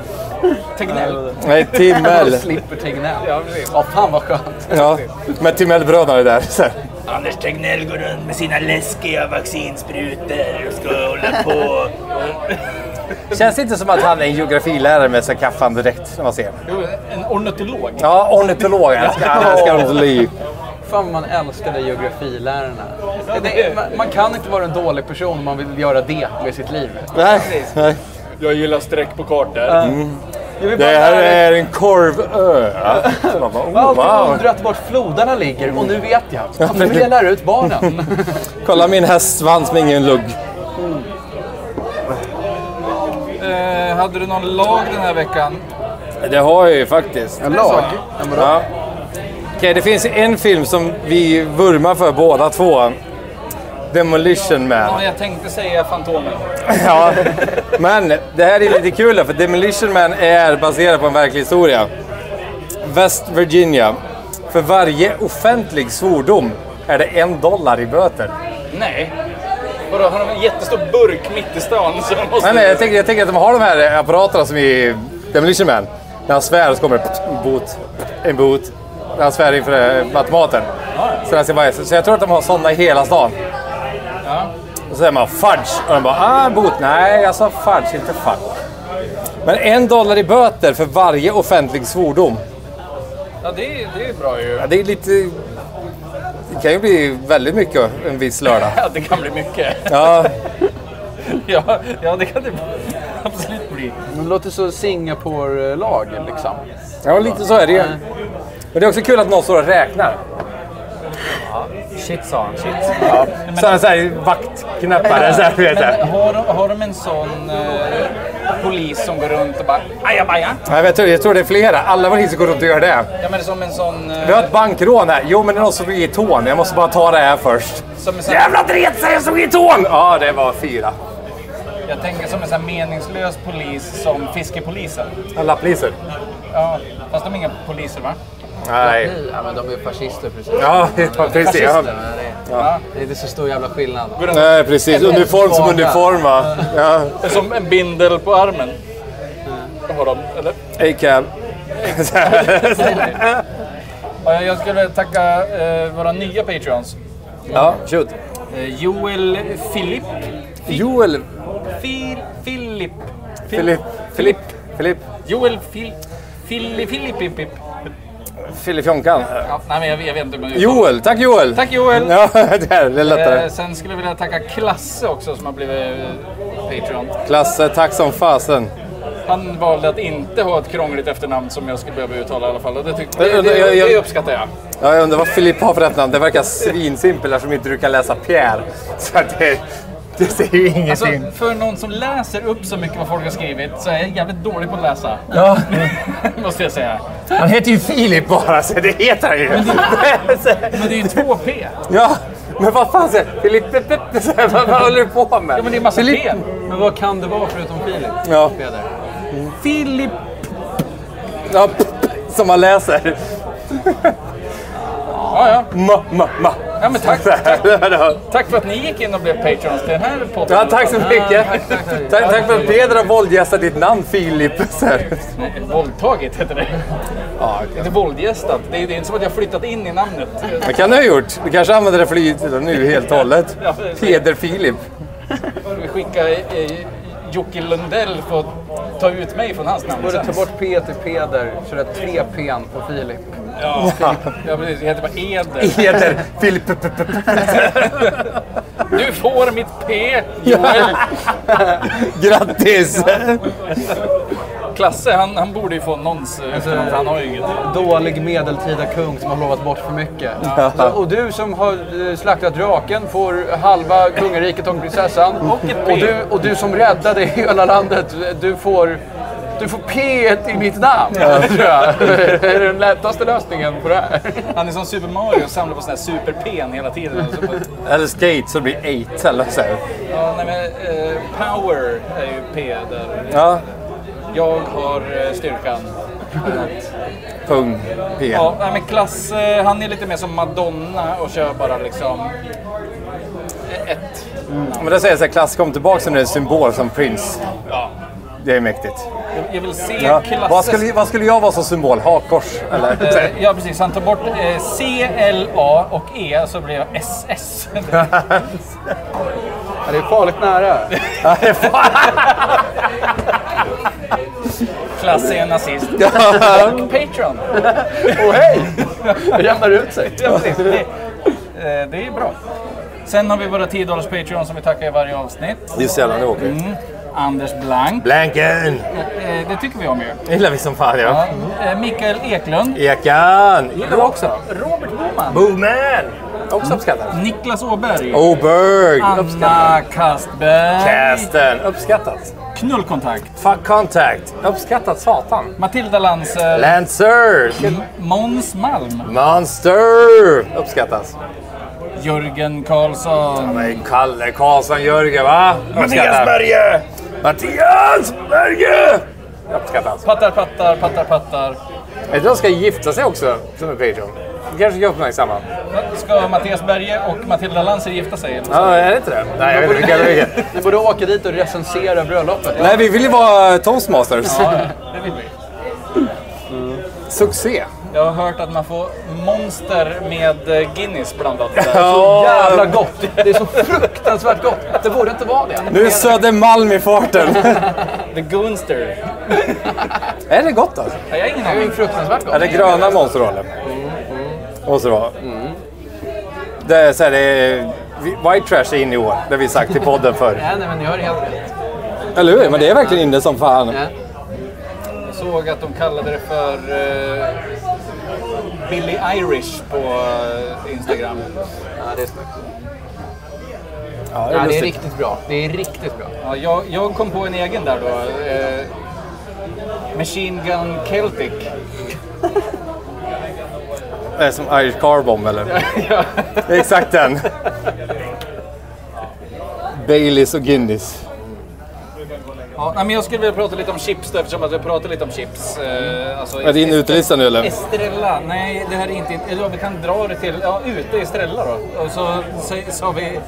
Tegnell. Nej, Timell. slipper Tegnell. Ja. Ja, fan vad skönt. Ja, men Timellbröderna är där. Så här. Anders Tegnell går runt med sina läskiga vaccinsprutor och ska hålla på. Känns det inte som att han är en geografilärare med sig kaffan direkt när man ser honom? Jo, en ornitolog. Ja, ornitolog. Jag älskar, jag älskar ornitologi. Fan man älskade geografilärarna. Det, man, man kan inte vara en dålig person om man vill göra det med sitt liv. Nej, nej. Jag gillar streck på kartor. Vill Det här är en korvö. Man bara, Jag har oh, alltid wow. undrat vart flodarna ligger och nu vet jag. Jag lära ut barnen? Kolla min hästsvans med ingen lugg. Eh, hade du någon lag den här veckan? Det har jag ju faktiskt. En lag? Ja. Okej, det finns en film som vi vurmar för båda två. Demolition Man. Ja, jag tänkte säga Fantomen. Ja. Men det här är lite kul för Demolition Man är baserad på en verklig historia. West Virginia. För varje offentlig svordom är det en dollar i böter. Nej. Vadå, har de en jättestor burk mitt i stan? Måste... Nej, nej, jag, tänker, jag tänker att de har de här apparaterna som i Demolition Man. När han svär så kommer det en bot, en bot. När han svär inför eh, automaten. Så, så jag tror att de har sådana i hela stan. Ja. Och så säger man fudge. Och de bara, ah bot. Nej, jag sa fudge, inte fudge. Men en dollar i böter för varje offentlig svordom. Ja, det är, det är bra ju. Ja, det är lite... Det kan ju bli väldigt mycket en viss lördag. Ja, det kan bli mycket. Ja, Ja, ja det kan det absolut bli. Det låter så Singapore-lag liksom. ja lite så är det ju. Men det är också kul att någon står och räknar. Shit sa han. Shit. Sådana så här vaktknappar. Så här, vet jag. Men har, de- har de en sån eh, polis som går runt och bara ajabaja? Jag, vet, jag tror det är flera. Alla poliser går runt och gör det. Ja, men som en sån... Eh, Vi har ett bankrån här. Jo, men det är någon som slog i tån. Jag måste bara ta det här först. som en sån, Jävla dretsa, jag slog i tån! Ja, det var fyra. jag tänker som en sån meningslös polis som fiskepolisen. Alla poliser. Ja, fast de är inga poliser va? Nej. Ja, men de är fascister precis. Ja, ja, precis. Ja. Fascister, men det, är, det är inte så stor jävla skillnad. Nej, precis. Uniform som uniform, va? Ja. Det är som en bindel på armen. Det har de, eller? A-cab. Ja, Jag skulle tacka eh, våra nya Patreons. Ja, shoot. Eh, Joel Philip. Joel. Fil, Philip. Filip. Filip. Filip. Joel Phil, Philip Philip Pip Pip. Filip Jonkan. Ja, nej men jag, jag vet inte. Men Joel. Tack Joel. Tack Joel! Ja, det är, lättare. Eh, sen skulle jag vilja tacka Klasse också som har blivit eh, Patreon. Klasse, tack som fasen. Han valde att inte ha ett krångligt efternamn som jag skulle behöva uttala i alla fall. Och det, tyck, det, det, det uppskattar jag. Ja, jag undrar vad Filip har för rätt namn. Det verkar svinsimpelt eftersom inte du kan läsa Pierre. Så det, det säger ju ingenting. Alltså, för någon som läser upp så mycket vad folk har skrivit så är jag jävligt dålig på att läsa. Ja, Måste jag säga. han heter ju Filip bara, så det heter han ju. Men det är ju två P. Ja, men vad fan säger Filip? så här, Vad håller du på med? Ja men det är massa Filip- P. Men vad kan det vara förutom Filip? Ja, Peder? Filip. ja som man läser. Ja, ja. Ma, ma, ma. Ja men tack, här. tack för att ni gick in och blev Patrons till den här podden. Ja, tack så mycket. Tack, tack för att Peder har våldgästat ditt namn Filip. Våldtagit heter det. Ja, Inte våldgästat. Det är, det är inte som att jag flyttat in i namnet. det kan du ha gjort. Du kanske använder det flytet nu helt och hållet. Peder Filip. Vi skickar eh, Jocke Lundell för att ta ut mig från hans namn. Borde ta bort P till Peder, är tre P på Filip. Ja, ja precis. Jag heter bara Eder. Eder Filip. Du får mitt P, Joel. Grattis! Klasse, han, han borde ju få någons eh, för han har ju inget. Dålig medeltida kung som har lovat bort för mycket. Så, och du som har eh, slaktat draken får halva kungariket och prinsessan. Och ett. Och du, och du som räddade hela landet, du får, du får P i mitt namn. Tror jag. Det är den lättaste lösningen på det här. Han är som Super Mario och samlar på sån här super-P hela tiden. Eller skate så blir eight eller så. Ja, nej, men, eh, power är ju P där. Ja, Jag har eh, styrkan. pung P. Ja, nej, men Klass, eh, han är lite mer som Madonna och kör bara liksom ett. Men då säger jag så här, klass kom tillbaka som en symbol som Prince. Ja. Det är mäktigt. Jag- Jag vill se Ja. klasser. Vad, skulle, vad skulle jag vara som symbol? Hakkors? Eller? Eh, Ja, precis. Han tar bort C, L, A och E så blir det SS. Ja, det är farligt nära. Klass är nazist. Och Patreon. Åh hej! Det jämnar ut sig. Ja, precis. Det, eh, det är bra. Sen har vi våra 10 dollars Patreon som vi tackar i varje avsnitt. Det är så jävla åker vi. Anders Blank. Blanken! Eh, det tycker vi om ju. Det gillar vi som fan ja. Ja. Eh, Mikael Eklund. Ekan! Gillar vi också. Robert Boman. Booman! Också uppskattat. Niklas Åberg. Oberg! Anna Kastberg. Casten! Uppskattat. Knullkontakt. Fuck contact! Uppskattat satan. Matilda Lanser. Lancer! Måns Malm. Monster! Uppskattas. Jörgen Karlsson. Men Kalle Karlsson Jörgen va? Mattias Berge! Mattias Berge! Uppskattas. Pattar, pattar, pattar, pattar. Jag tror de ska gifta sig också som en Patreon. Det kanske ska uppmärksamma. Ska Mattias Berge och Matilda Lanser gifta sig? eller så? Ja, är det inte det? Nej, jag vet inte vilka det är. Ni borde åka dit och recensera bröllopet. Nej, vi vill ju vara toastmasters. Ja, det vill vi. Succé! Jag har hört att man får monster med eh, Guinness blandat. Där. Ja, Jävla gott! Det är så fruktansvärt gott. Det borde inte vara det. nu är Södermalm i farten. The Gunster. är det gott alltså? Ja, jag har ingen Det är aning. fruktansvärt Är gott. det gröna monster då, Måste det vara. Det är så här, det är, White Trash är inne i år, det har vi sagt till podden förr. Nej, nej, men ni har helt rätt. Eller hur? Men det är verkligen inne som fan. Ja. Jag såg att de kallade det för uh, Billy Irish på eh, Instagram. Ja, det är snyggt. Ja, Ja, det är riktigt bra. Det är riktigt bra. Ja, jag, jag kom på en egen där då. eh, Machine Gun Celtic. Är som Irish Car Bomb eller? Det är exakt den. Baileys och Guinness. Ja, men jag skulle vilja prata lite om chips då, eftersom att vi pratar lite om chips. Eh, alltså, Är det din utelista nu eller? Estrella, nej det här är inte... Ja, vi kan dra det till... Ja, ute Estrella då. Och så, så, så, har vi,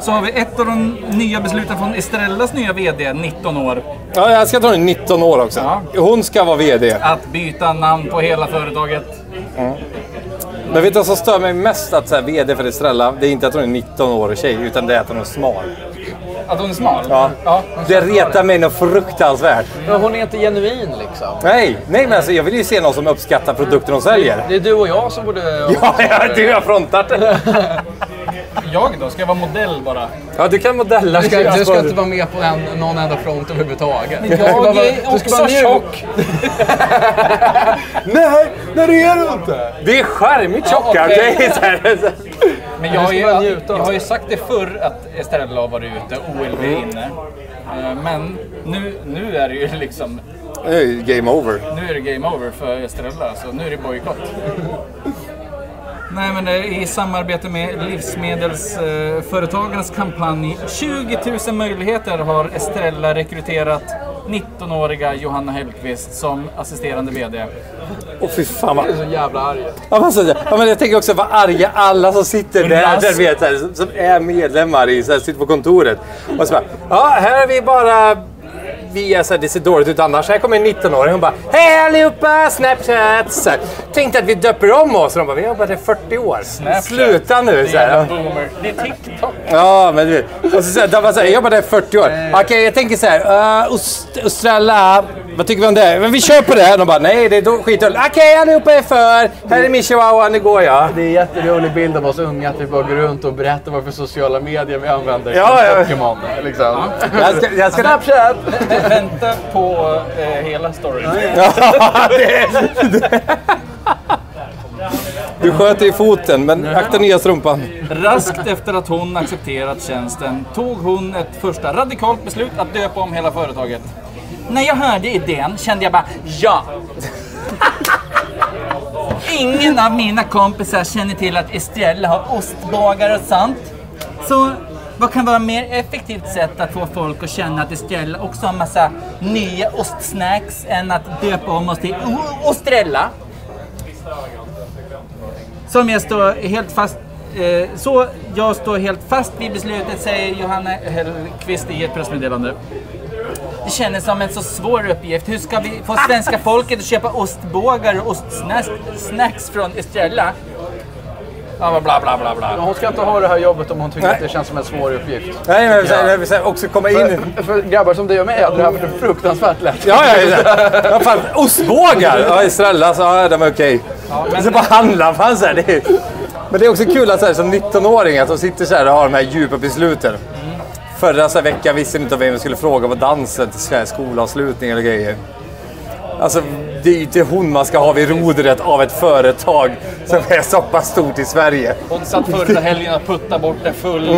så har vi ett av de nya besluten från Estrellas nya VD, 19 år. Ja, jag ska ta den 19 år också. Ja. Hon ska vara VD. Att byta namn på hela företaget. Men vet du vad som stör mig mest att så här, VD för Estrella, det är inte att hon är 19 år och tjej, utan det är att hon är smal. Att hon är smal? Ja. ja. Det retar mig något fruktansvärt. Men hon är inte genuin liksom. Nej, nej men alltså, jag vill ju se någon som uppskattar produkten de säljer. Det är du och jag som borde... Ja, ja du har frontat det. Jag då? Ska jag vara modell bara? Ja, du kan modella. Du ska, du ska inte vara med på en, någon enda front överhuvudtaget. Men Du ska jag bara- är du ska också vara mjuk. tjock. Nej, nej det är du inte. Det är charmigt tjocka, här, Men jag har, ju, bara jag har ju sagt det förr att Estrella har varit ute, OLV är inne. Eh, Men nu, nu är det ju liksom... Nu är det game over. Nu är det game over för Estrella, så nu är det bojkott. Nej, men eh, i samarbete med Livsmedelsföretagarnas kampanj 20 000 möjligheter har Estrella rekryterat 19-åriga Johanna Hellqvist som assisterande VD. Åh fy fan vad... Jag är så jävla arg. Ja, men, alltså, ja, men jag tänker också vad arga alla som sitter där, Rask. där vet, här, som, som är medlemmar i, så här, sitter på kontoret. Och så bara, ja här är vi bara... Vi är så här, det ser dåligt ut annars. Här kommer en 19-åring och bara Hej allihopa! Snapchat! Så här, Tänkte att vi döper om oss. De bara, vi har jobbat i 40 år. Snapchat. Sluta nu! Så här. Det är TikTok. Ja, men du vet. Och så, så här, de bara så här, jag jobbade i 40 år. Okej, jag tänker så här. Uh, Ost- Australla, vad tycker vi om det? Men vi kör på det. De bara, nej det är då skitdåligt. Okej, allihopa är för. Här är min chihuahua, nu går jag. Det är en jätterolig bild av oss unga att vi bara går runt och berättar vad för sociala medier vi använder. Ja, ja. Pokémon, liksom. Jag ska, jag ska, Snapchat! Vänta på eh, hela storyn. Ja, det, det. Du sköt i foten, men akta nya strumpan. Raskt efter att hon accepterat tjänsten tog hon ett första radikalt beslut att döpa om hela företaget. När jag hörde idén kände jag bara ja! Ingen av mina kompisar känner till att Estrella har ostbågar och sånt. Så vad kan vara mer effektivt sätt att få folk att känna att Estrella också har massa nya ostsnacks än att döpa om oss till Ostrella? Som jag står helt fast eh, så jag står helt fast vid beslutet, säger Johanna Hellqvist i ett pressmeddelande. Det kändes som en så svår uppgift. Hur ska vi få svenska folket att köpa ostbågar och ostsnacks från Estrella? Ja, bla bla bla bla. Men Hon ska inte ha det här jobbet om hon tycker Nej. att det känns som en svår uppgift. Nej, men jag vill säga, också komma in... För, för grabbar som du och mig hade det här varit fruktansvärt lätt. Ja, ja, ja. ja fan, ostbågar! Ja, Estrella, så ja, de är okej. Så bara handla, fan så här, det är... Men det är också kul att så här, som 19-åring att de sitter så här och har de här djupa besluten. Förra så veckan visste inte vem vi skulle fråga på dansen till skolavslutning eller grejer. Alltså, det är ju inte hon man ska ha vid rodret av ett företag som är så pass stort i Sverige. Hon satt första helgen och puttade bort en full eh,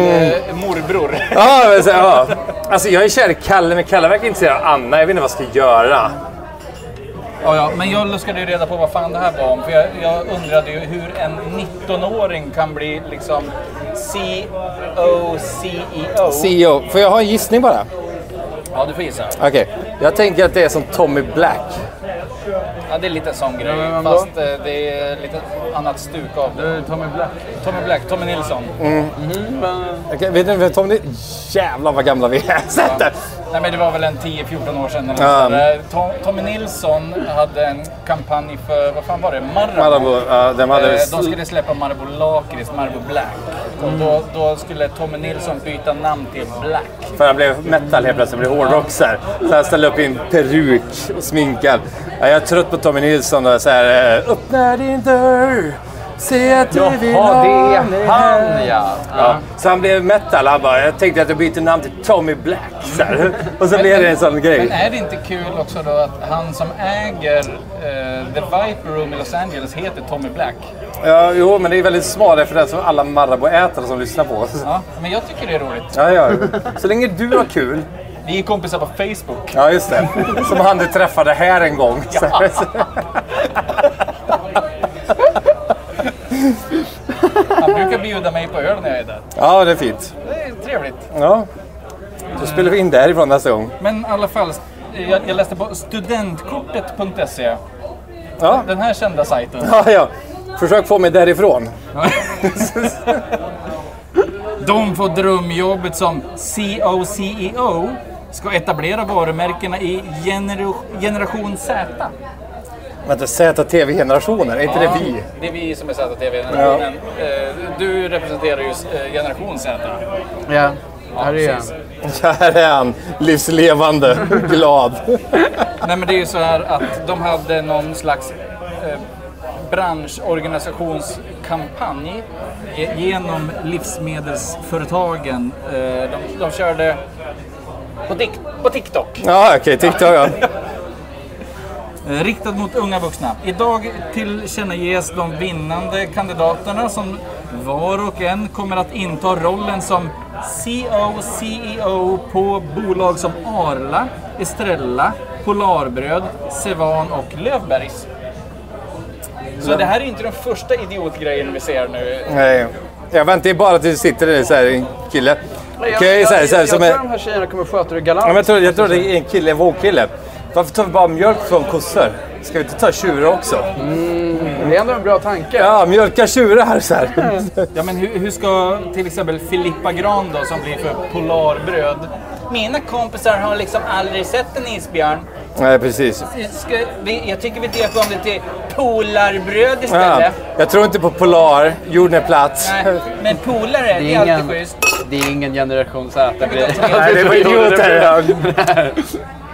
morbror. Ja, men så, ja. Alltså jag är kär i Kalle, men Kalle verkar intresserad av Anna. Jag vet inte vad jag ska göra. Ja, ja, men jag luskade ju reda på vad fan det här var om. För jag, jag undrade ju hur en 19-åring kan bli liksom CO-CEO. CEO, får jag ha en gissning bara? Ja, du får gissa. Okej, jag tänker att det är som Tommy Black. Ja, det är lite sån grej. men Fast eh, det är lite annat stuk av det. Tommy Black. Tommy Black, Tommy Nilsson. Okej, vet ni vem Tommy Jävlar vad gamla vi är. Sätt det. Nej, men det var väl en 10-14 år sedan. Eller. Tom, Tommy Nilsson hade en kampanj för, vad fan var det? Marabou. Marabou, ja, de hade... Eh, De skulle släppa Marabou Lakrits, Marabou Black. Och då, då skulle Tommy Nilsson byta namn till Black. För han blev metal helt plötsligt, blev hårdrock så han ställde upp i en peruk och sminkad. Ja, jag är trött på Tommy Nilsson och så här. eh, Öppna din dörr, se att du vill Jaha, ha det är här. han ja. Ja, så han blev metal. Han bara, jag tänkte att jag byter namn till Tommy Black. Så här. Och så blev det en sån Men grej. är det inte kul också då att han som äger eh, The Viper Room i Los Angeles heter Tommy Black? Ja, jo, men det är väldigt smal referens som alla Marabou-ätare som lyssnar på oss. Ja, men jag tycker det är roligt. Ja, ja. Så länge du har kul. Vi är kompisar på Facebook. Ja, just det. Som han du träffade här en gång. Så Han brukar bjuda mig på öl när jag är där. Ja, det är fint. Det är trevligt. Ja. Då spelar vi in därifrån nästa gång. Men i alla fall, jag, jag läste på studentkortet.se. Ja, Den här kända sajten. ja. ja. Försök få mig därifrån. De får drömjobbet som COCEO ska etablera varumärkena i gener generation Z. Vänta, ZTV-generationer, är inte det vi? Det är vi som är ZTV-generationen. Eh, Du representerar ju eh, generation Z. Ja, här är han. precis. Här är han, livslevande, glad. Nej men det är ju så här att de hade någon slags eh, branschorganisationskampanj ge- genom livsmedelsföretagen. Eh, de, de körde på, Tik- på TikTok. Ja, okej, TikTok ja. Eh, Riktad mot unga vuxna. Idag tillkännages de vinnande kandidaterna som var och en kommer att inta rollen som CO, CEO på bolag som Arla, Estrella, Polarbröd, Sevan och Lövbergs. Så det här är inte den första idiotgrejen vi ser nu. Nej. Jag väntar ju bara tills det sitter så här, en kille. Jag, Okej, jag, så här, jag, så här, jag som tror är... de här tjejerna kommer sköta det Ja, galant. men jag, tror, jag tror det är en kille, en vågkille. Varför tar vi bara mjölk från kossor? Ska vi inte ta tjurar också? Det är ändå en bra tanke. Ja, mjölka tjurar så här. Ja, men hur, hur ska till exempel Filippa Gran då, som blir för Polarbröd? Mina kompisar har liksom aldrig sett en isbjörn. Nej, precis. Ska vi, jag tycker vi döper om det till Polarbröd Ja, istället. jag tror inte på Polar, jorden är platt. Nej, men polare, det Det är är ingen, alltid schysst. det är ingen generation Z-grej. Nej, det var idioter.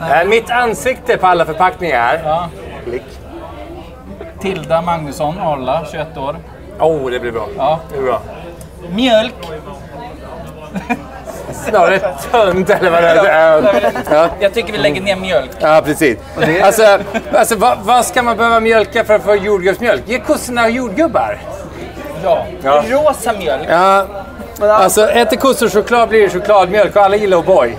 Ja. Mitt ansikte på alla förpackningar. Ja. Klick. Tilda Magnusson, Arla, 21 år. Oh, det blir bra. Ja. Det blir bra. Mjölk. Snarare tönt eller vad det är. Ja. Jag tycker vi lägger ner mjölk. Ja, precis. Alltså, alltså vad, vad ska man behöva mjölka för att få jordgubbsmjölk? Ge kossorna jordgubbar. Ja. Ja. Rosa mjölk. Ja, alltså äter kossor choklad blir det chokladmjölk och alla gillar O'boy.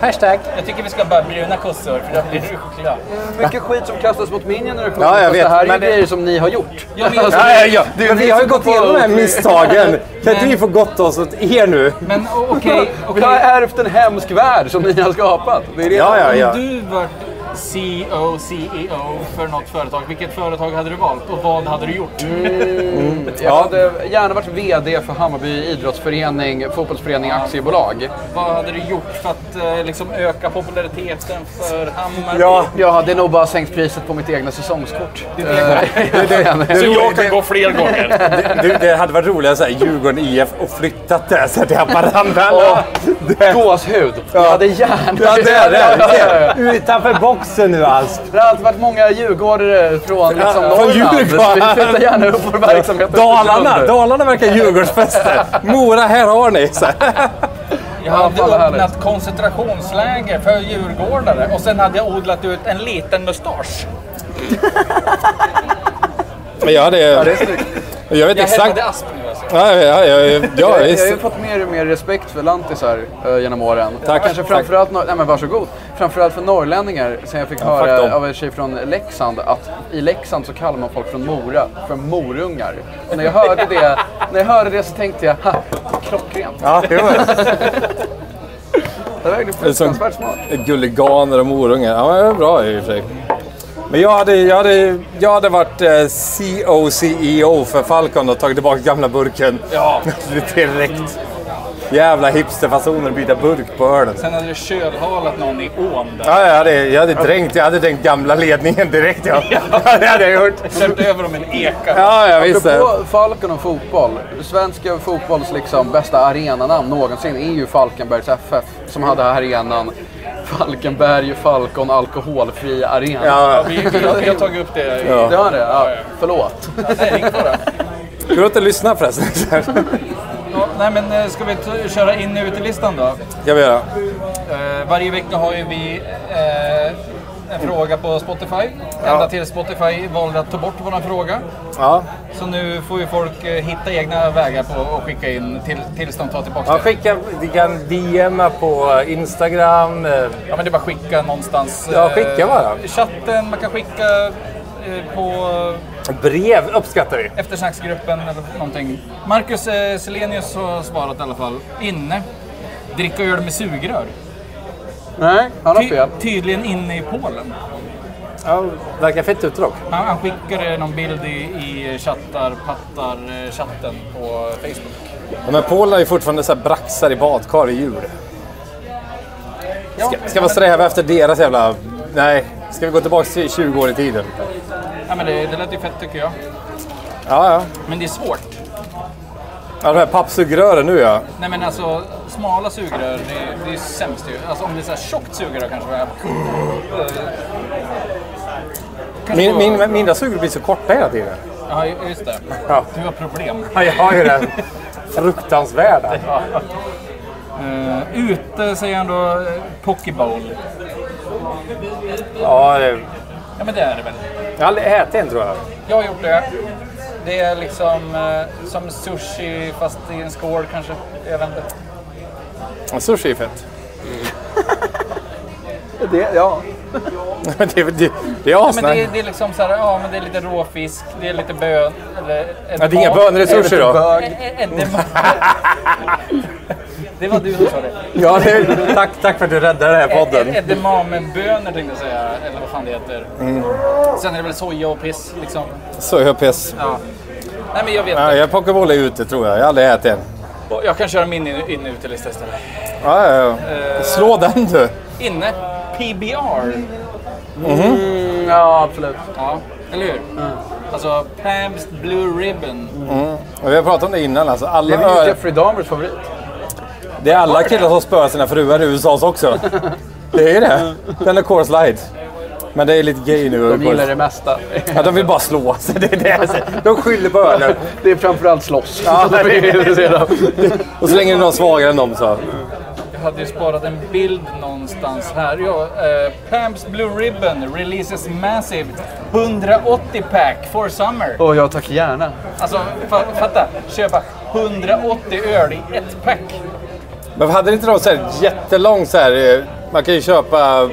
Hashtag. Jag tycker vi ska bara bruna kossor, för då blir det choklad. Mycket skit som kastas mot min generation. Ja, jag vet, Det här är men ju det- grejer som ni har gjort. Ja, men jag- Ja, ja, ja. Men vi har ju gått igenom de här misstagen. Kan inte vi få gott oss åt er nu? Men okej, Vi har ärvt en hemsk värld som ni har skapat. Det är det Ja, ja, Om ja. du vart CEO, CEO för något företag. Vilket företag hade du valt och vad hade du gjort? Jag hade gärna varit VD för Hammarby idrottsförening, fotbollsförening, aktiebolag. Vad hade du gjort för att eh, liksom öka populariteten för Hammarby? Ja, Jag hade nog bara sänkt priset på mitt egna säsongskort. Ditt egna. Eh, Så jag kan gå fler gånger. det, det hade varit roligare såhär Djurgården IF och flyttat det så till Haparanda. Det- Gåshud. Jag hade gärna... Ja, det ja. det. Utanför boxen nu alltså. Det har alltid varit många djurgårdare från liksom, från Norrland. Djurgården. Vi flyttar gärna upp vår verksamhet. Dalarna, Dalarna verkar Djurgårdsfester. Mora, här har ni. Jag hade öppnat koncentrationsläger för djurgårdare och sen hade jag odlat ut en liten mustasch. Men jag hade... Ja, det är snyggt. Jag vet Jag exakt... hämtade asp nu alltså. Ja, ja, ja, ja, ja, Jag, jag har ju fått mer och mer respekt för lantisar uh, genom åren. Tack, Kanske tack. framförallt, nor- nej men varsågod. Framförallt för norrlänningar, sen jag fick dem. höra av en tjej från Leksand att i Leksand så kallar man folk från Mora för morungar. Och när jag hörde det, när jag hörde det så tänkte jag, ha, klockrent. Ja. Det var Det som- fruktansvärt smart. Gulliganer och morungar. Ja, det är bra i och för sig. Men jag hade, jag hade, jag hade varit eh, CO, CEO för Falcon och tagit tillbaka gamla burken. Ja. Direkt. Jävla hipsterfasoner byta burk på ölen. Sen hade du kölhalat någon i ån där. Ja, jag hade, jag hade dränkt, jag hade dränkt gamla ledningen direkt. Ja. det hade jag gjort. Släppt över dem en eka. Ja, jag visste. Apropå Falcon och fotboll. Svenska fotbolls liksom bästa arenanamn någonsin är ju Falkenbergs FF. Som hade arenan Falkenberg Falcon Alkoholfri Arena. Ja, Vi, vi, vi har tagit upp det. i- Ja. Det har det? Ja, förlåt. Nej, ingen fara. Ska du inte lyssna förresten? Ja, nej, men eh, ska vi t- köra in och utelistan då? Ska vi göra? Eh, varje vecka har ju vi eh, en fråga på Spotify. Ända till Spotify valde att ta bort vår fråga. Ja. Så nu får ju folk eh, hitta egna vägar på att skicka in till, tills de tar tillbaka ja skicka, vi kan DMa på Instagram. eh, Ja, men det är bara att skicka någonstans. Ja, eh, skicka bara. Chatten, man kan skicka eh, på Brev uppskattar vi. eftersnacksgruppen eller någonting. Marcus eh, Selenius har svarat i alla fall. Inne. Dricka öl med sugrör. Nej, han har Ty- fel. tydligen inne i Polen. Ja, verkar fett utdrag. Han, han skickade någon bild i, i chattar, pattar, eh, chatten på Facebook. Ja, men Polen är ju fortfarande så här braxar i badkar i jul. Ja, Ska, ska man sträva efter deras jävla... Nej, ska vi gå tillbaka till 20 år i tiden? ja, men det, det lät ju fett tycker jag. Ja, ja. Men det är svårt. Ja, de här pappsugrören nu ja. Nej men alltså, smala sugrör, det, det är sämst ju. Alltså om det är så här tjockt sugrör kanske. Eh, Min, min, mina sugrör blir så korta hela tiden. Ja, just det. Ja. Du har problem. Ja, jag har ju det. Fruktansvärda. Uh, ute säger han då uh, Pokéball. Ja, det, Ja men det är det väl. jag har aldrig ätit en tror jag. Jag har gjort det. Det är liksom eh, som sushi fast i en skål kanske. Jag vet inte. Ja, Sushi är fett. Det, ja. Men det, är det, det är Ja, men asnice. det, är- det är liksom så här, ja men det är lite råfisk, det är lite bön. Eller Ja, det är inga bönor i sushi då? Ä- edema- Det var du som sa det. Ja, det, tack, tack för att du räddade den här podden. Edamamebönor tänkte jag säga, eller vad fan det heter. Mm. Sen är det väl soja och piss liksom. Så jag piss. Ja. Nej men jag vet Ja, inte. jag Pokéboll är ute tror jag. Jag har aldrig ätit en. Jag kan köra min in- in utelista istället. Ja, ja, ja. Slå den du. Inne, PBR. Mm, ja, absolut. Ja, eller hur? Alltså Pabst Blue Ribbon. Och vi har pratat om det innan. Alltså, alla Det är ju Jeffrey Dahmers favorit. Det är alla killar som spöar sina fruar i USA också. Det är det. Den är Coors Light. Men det är lite gay nu. De gillar det mesta. Ja, de vill bara slå sig. Det är det. De skyller på ölen. Det är framförallt slåss. Ja, som de är av. Och så länge det är någon svagare än dem så. Jag hade ju sparat en bild någonstans här. Ja, eh, Pabst Blue Ribbon releases massive 180 pack for summer. Åh, jag tack gärna. Alltså, fa fatta. Köpa 180 öl i ett pack. Men hade inte de så här jättelång så här... eh, Man kan ju köpa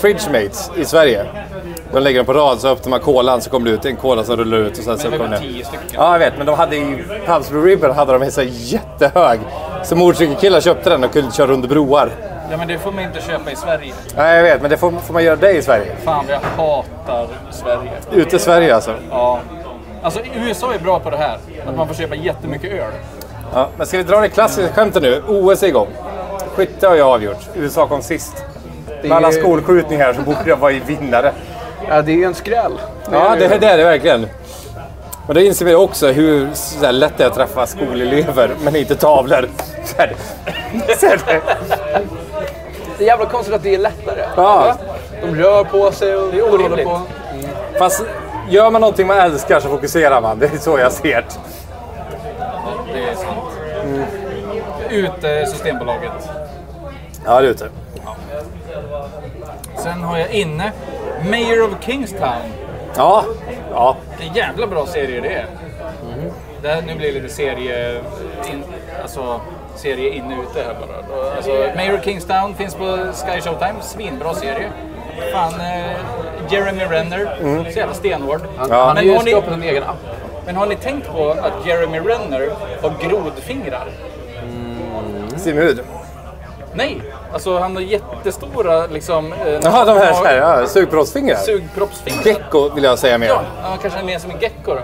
Fridge Mates i Sverige. De lägger dem på rad, så öppnar man kolan så kommer det ut en kola som rullar ut och sen så kommer det... Ja, jag vet. Men de hade i Blue Ribbon hade de en så jättehög. Så motorcykelkillar köpte den och kunde köra under broar. Ja, men det får man inte köpa i Sverige. Nej, jag vet. Men det får, får man göra det i Sverige. Fan, jag hatar Sverige. Ute i Sverige alltså. Ja. Alltså, USA är bra på det här. Att man får köpa jättemycket öl. Ja, men ska vi dra det klassiska skämtet nu? OS är igång. Skytte har jag avgjort. USA kom sist. Det Med alla skolskjutningar så borde jag vara i vinnare. Ja, det är ju en skräll. Ja, det, det är det verkligen. Men då inser vi också hur här, lätt det är att träffa skolelever, men inte tavlor. Så här. Så här. Det är jävla konstigt att det är lättare. Ja. De rör på sig och Det är orimligt. på. Fast gör man någonting man älskar så fokuserar man. Det är så jag ser det. Det är sant. Ut eh, Systembolaget. Ja, det är ute. Sen har jag inne Mayor of Kingstown. Ja. Ja. Vilken jävla bra serie det är. Det här, nu blir det lite serie... In, alltså, serie in och ute här bara. Alltså, Mayor of Kingstown finns på Sky Showtime. Svinbra serie. Fan, eh, Jeremy Renner. Så jävla stenhård. Han, Ja. han har Men ju skapat en egen app. Men har ni tänkt på att Jeremy Renner har grodfingrar? 있으면 Nej! Alltså han har jättestora liksom... Eh, Jaha, de här, så här ja, sugproppsfingrar. Sugproppsfingrar. Gecko vill jag säga mer. Ja, han kanske är mer som en gecko då.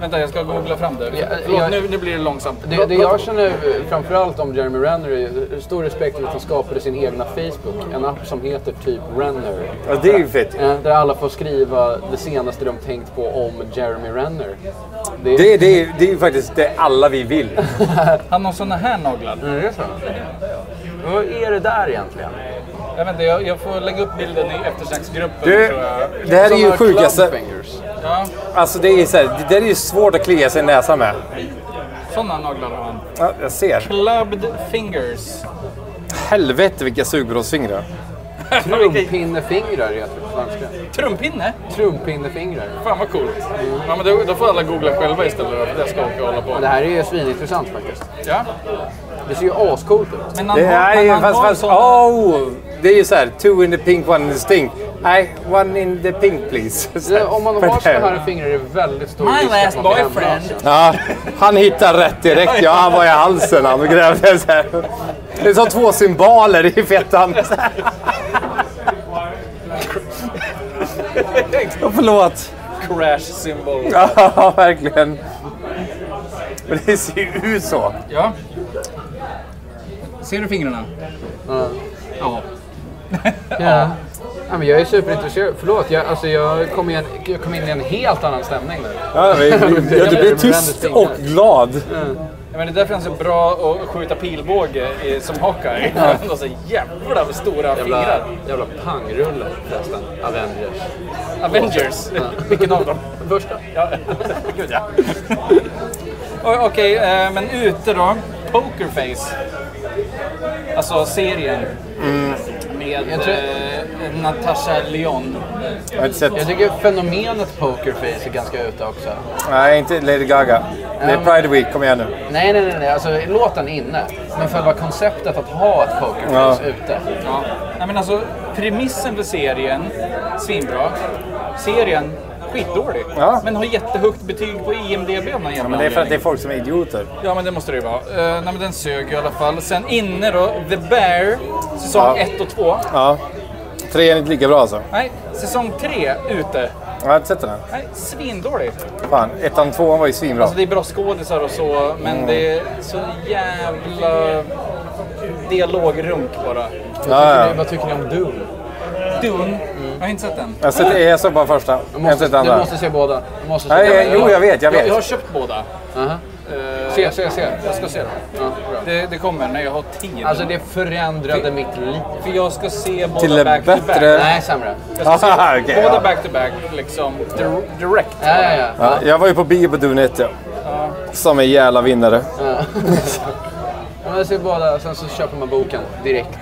Vänta, jag ska googla fram det. Ja, Förlåt, jag- nu, nu blir det långsamt. Det, det jag känner framförallt om Jeremy Renner är stor respekt för att han skapade sin egna Facebook. En app som heter typ Renner. Ja, det är ju fett. Eh, Där alla får skriva det senaste de tänkt på om Jeremy Renner. Det, Det, det, är- det är ju faktiskt det alla vi vill. Han har såna här naglar. är det så? Vad är det där egentligen? Jag, vet inte, jag, jag får lägga upp bilden i eftersnacksgruppen Du, tror jag. det här är ju Såna sjukaste. club fingers. Ja, Alltså det är, så här, det där är ju svårt att klia sig i näsan med. såna naglar har han. Ja, jag ser. Clubbed fingers. Helvete vilka sugbrottsfingrar. Trumpinnefingrar heter det på svenska. Trumpinne? Trumpinnefingrar. Fan vad coolt. Ja, men då, då får alla googla själva istället då, för det ska jag hålla på. Det här är ju svinintressant faktiskt. Ja. Det ser ju ascoolt ut. Men han Det har, är ju fast, fast, oh, det är ju så här, two in the pink, one in the stink. Nej, one in the pink please. Så Det, om man har sådana här fingrar är det väldigt stor My risk last att man boyfriend. Ja, han hittar rätt direkt. Ja, han var i halsen han och grävde så här. Det är som två symboler i fettan. Ja, förlåt. Crash symbol. Ja, verkligen. Men det ser ju ut så. Ja. Ser du fingrarna? Ja. Ja. Ja. Ja, men jag är superintresserad. Förlåt, jag, alltså, jag, kom in, jag kom in i en helt annan stämning nu. Ja, vi, vi, ja, du blir tyst och glad. Ja, men det är därför han är så bra att skjuta pilbåge i, som Hawkeye. Han har så jävla stora Jävla, fingrar. jävla pangrulle förresten. Avengers. Avengers. Vilken av dem? Första. Ja. Gud ja. Okej, eh, men ute då. Pokerface. Alltså serien. Med Jag tror- eh, Natasha Lyon. Jag har inte sett. Jag tycker fenomenet pokerface är ganska ute också. Nej, inte Lady Gaga. Det är Pride Week, kom igen nu. Nej, nej, nej, nej. Alltså låten inne. Men själva konceptet att ha ett pokerface Ja. ute. Ja. Nej, men alltså, premissen för serien, svinbra. Serien, skitdålig. Ja. Men har jättehögt betyg på IMDB av någon jävla Men det är för att det är folk som är idioter. Ja, men det måste det ju vara. Uh, nej, men den sög i alla fall. Sen inne då, The Bear, säsong Ja. 1 och 2. Ja. Tre är inte lika bra alltså. Nej, säsong 3 ute. Jag har inte sett den än. Nej, svindålig. Fan, ettan och tvåan var ju svinbra. Alltså det är bra skådisar och så, men Mm. det är så jävla dialogrunk bara. Ja, ja. Vad tycker ni om Doom? Dune, jag har inte sett den. Jag, har sett, jag såg bara första. Jag Måste, sett du måste se båda. Du måste se Nej, jag- jo, jag vet, jag Jag, jag har vet. köpt båda. Aha. Eh, Se, se, se. Jag ska se dem. Ja. Det, det kommer när jag har tid. Alltså det förändrade mitt liv. För jag ska se båda Till back to back. bättre. Nej, sämre. Jag ska se Aha, okej, båda ja. back to back, liksom dir- direct. Ja, ja, ja. Ja, jag var ju på bio på Dune 1, ja. Som en jävla vinnare. Ja, men se båda, sen så köper man boken direkt.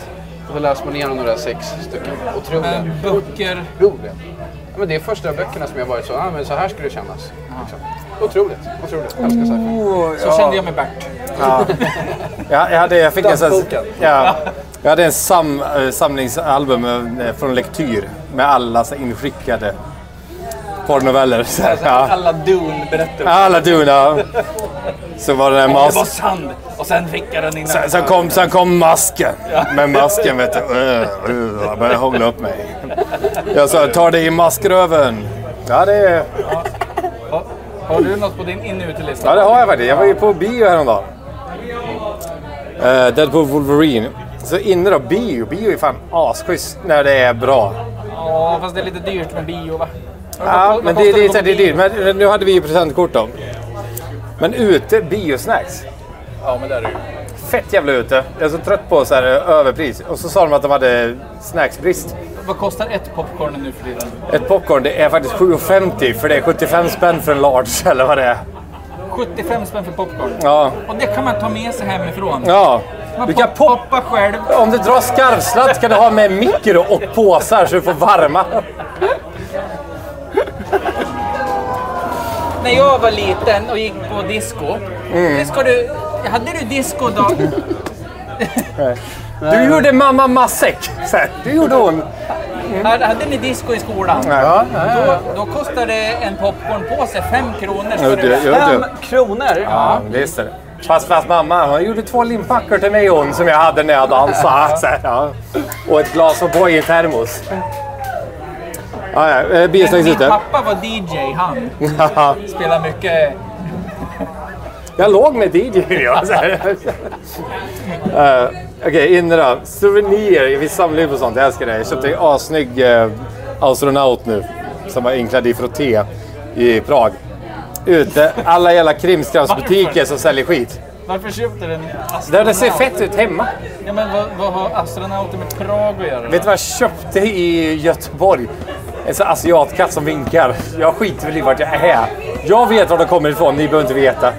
Och så läser man igenom några sex stycken. Otroliga. Men böcker... Roliga. Ja, men det är första böckerna som jag varit så, ah, men så här skulle det kännas. Liksom. Otroligt, otroligt. Jag älskar sci-fi. Så kände jag med Bert. Ja, jag, hade, jag fick en sån, ja, Jag hade en sam, eh, samlingsalbum eh, från Lektyr med alla så inskickade porrnoveller. Så här, ja. Alla Dune-berättelser. Alla Duna. Så var det den här Det var sand och sen skickade den in sen, sen, kom, sen kom masken. Med masken vet du. Uh, uh, jag började hångla upp mig. Jag sa, ta dig i maskröven. Ja det, är- Har du något på din in utelista? ja det har jag faktiskt. Jag var ju på bio häromdagen. Uh, Deadpool Wolverine. Så inne då, bio. Bio är fan asschysst när det är bra. Ja, fast det är lite dyrt med bio va? Ja, men det, det, det, det är dyrt. Men nu hade vi ju presentkort då. Men ute, biosnacks. Ja, men det är det ju. Fett jävla ute. Jag är så trött på så här överpris. Och så sa de att de hade snacksbrist. Vad kostar ett popcorn nu för tiden? Ett popcorn det är faktiskt 7,50 för det är 75 spänn för en large eller vad det är. 75 spänn för popcorn. Ja, Och det kan man ta med sig hemifrån. ja. Man Du kan pop- poppa själv. Om du drar skarvsladd kan du ha med mikro och påsar så du får varma. När jag var liten och gick på disco. Mm. Det ska du... Hade du disco då? Du gjorde mamma matsäck. Du gjorde hon. Hade hade ni disco i skolan? Ja, Då, då kostade en popcornpåse 5 kronor. ja, det. ja, Fem kronor? Ja, visst är det. Fast, fast mamma, hon gjorde två limpackor till mig hon som jag hade när jag dansade. Så här, ja. Och ett glas O'boy i termos. Ja, ja. eh, Biosnacks Min pappa var DJ, han. Spelar mycket... Jag låg med DJ. Ja. Så här. Eh, Okej, inne då. Souvenir. Vi samlar ju på sånt. Jag älskar det. Jag köpte en assnygg uh, astronaut nu. Som var inklädd i frotté i Prag. Ute, alla jävla krimskramsbutiker som säljer skit. Varför köpte du en Där det ser astronaut? fett ut hemma. Ja, men vad, vad har astronauter med Prag att göra? Vet du vad jag köpte i Göteborg? En sån asiatkatt som vinkar. Jag skiter väl i vart jag är. Jag vet var de kommer ifrån, ni behöver inte veta.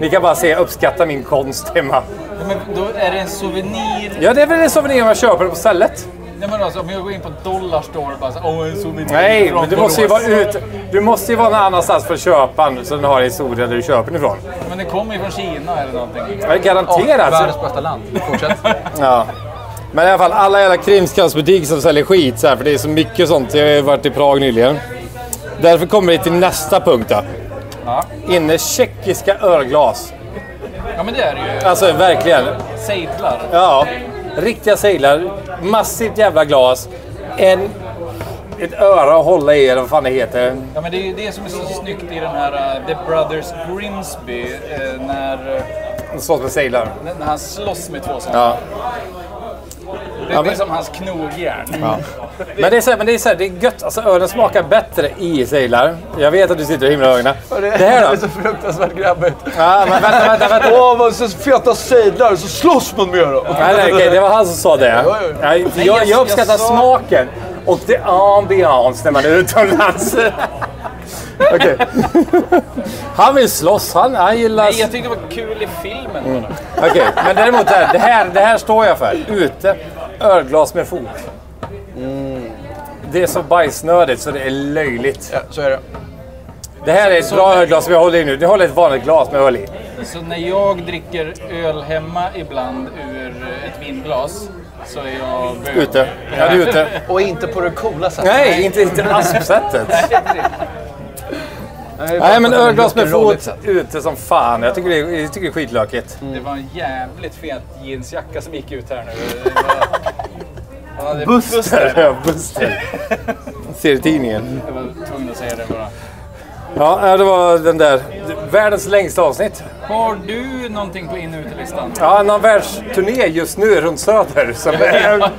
Ni kan bara se uppskatta min konst hemma. Ja, men då är det en souvenir. Ja, det är väl en souvenir om jag köper det på stället. Nej, men alltså, om jag går in på Dollarstore och bara så, åh en souvenir Nej, men du måste ju Borås." vara ut. Du måste ju vara någon annanstans för att köpa den så den har historia där du köper den ifrån. Men det kommer ju från Kina eller någonting. Ja, garanterat. Världens bästa land. Fortsätt. Ja. Men i alla fall, alla jävla krimskrams-butiker som säljer skit så här, för det är så mycket sånt. Jag har ju varit i Prag nyligen. Därför kommer vi till nästa punkt då. Ja. Inne tjeckiska ölglas. ja, men det är det ju. Alltså verkligen. Sejdlar. Ja, riktiga seglar. Massivt jävla glas. En, ett öra att hålla i, eller vad fan det heter. Ja, men det är ju det som är så snyggt i den här uh, The Brothers Grimsby. Uh, när, uh, Slåss med seglar. när han slåss med två sådana. Ja. Det, Ja, det är men- som hans knogjärn. Men det är så här, men det är, så här, det är gött. Alltså ölen smakar bättre i seglar. Jag vet att du sitter och himlar ögonen. Det här är då? så fruktansvärt grabbigt. Ja, men vänta, vänta, vänta. Åh, vad så feta sejdlar, så slåss man med dem. Nej, nej, okej, det var han som sa det. Ja, ja. Nej, jag, jag uppskattar jag sa- smaken och det ambiance när man är utomlands. Okej. Han vill slåss, han, han gillar... Nej, jag tyckte det var kul i filmen. bara. Okej, men däremot det här, det här, det här står jag för. Ute, ölglas med fot. Det är så bajsnödigt så det är löjligt. Ja, så är det. Det här är ett bra ölglas som jag håller i nu. Du håller ett vanligt glas med öl i. Så när jag dricker öl hemma ibland ur ett vinglas så är jag bög. Ute. Ja, du är ute. Och inte på det coola sättet. Nej, inte, inte aspsättet. Nej, Nej, men ölglas med fot ute som fan. Jag tycker det är, jag tycker det är skitlökigt. Det var en jävligt fet jeansjacka som gick ut här nu. Det Buster. Ja, Buster. Ser i tidningen. Jag var tvungen att säga det bara. Ja, det var den där. Världens längsta avsnitt. Har du någonting på in och utelistan? Ja, en världsturné just nu runt Söder. Som är,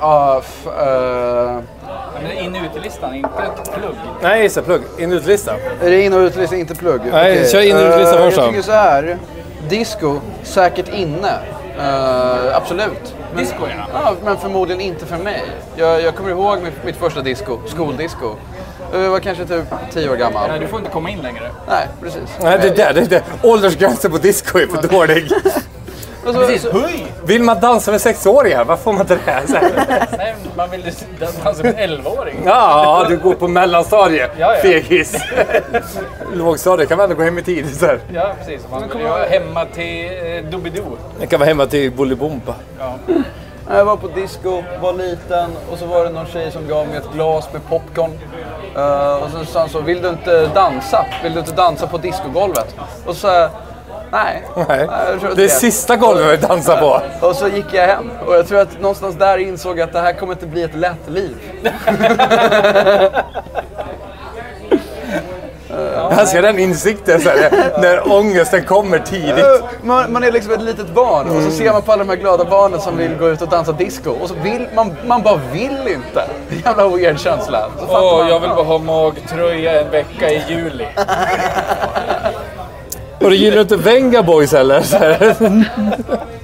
Ja, f- Men in och utelistan, inte plugg. nej, just det. Plugg. In och utlista. är det in och utelista, inte plugg? Nej, Okej. kör in och utelista Eh, först då. Jag tycker så här. Disco, säkert inne. Eh, absolut. Men, Disco, ja. ja. Men förmodligen inte för mig. Jag, jag kommer ihåg mitt, mitt första disco, skoldisco. Jag var kanske typ 10 år gammal. Nej, du får inte komma in längre. Nej, precis. Nej, det där, det där. Åldersgränsen på disco är för dålig. Och så, Precis, så, höj! Vill man dansa med sexåringar? Vad får man inte det? Så här. Nej, man vill ju dansa med en 11-åring. Ja, du går på mellanstadiet. Ja, ja. Fegis. Lågstadiet kan man ändå gå hem i tid. Så här. Ja, precis. Man vill ju vara hemma till eh, Doobidoo. Jag kan vara hemma till Bolibompa. jag var på disco, var liten och så var det någon tjej som gav mig ett glas med popcorn. Eh, och så sa han så, vill du inte dansa? Vill du inte dansa på discogolvet? Och så nej. Nej. jag tror Det är sista golvet vi dansar på. Och så gick jag hem. Och jag tror att någonstans där insåg jag att det här kommer inte bli ett lätt liv. Jag ser den insikten så här, när ångesten kommer tidigt. Man, man är liksom ett litet barn och så ser man på alla de här glada barnen som vill gå ut och dansa disco. Och så vill man, man bara vill inte. Jävla weird känsla. Så Åh, man, jag vill bara ha magtröja en vecka i juli. Och du gillar inte Venga Boys heller?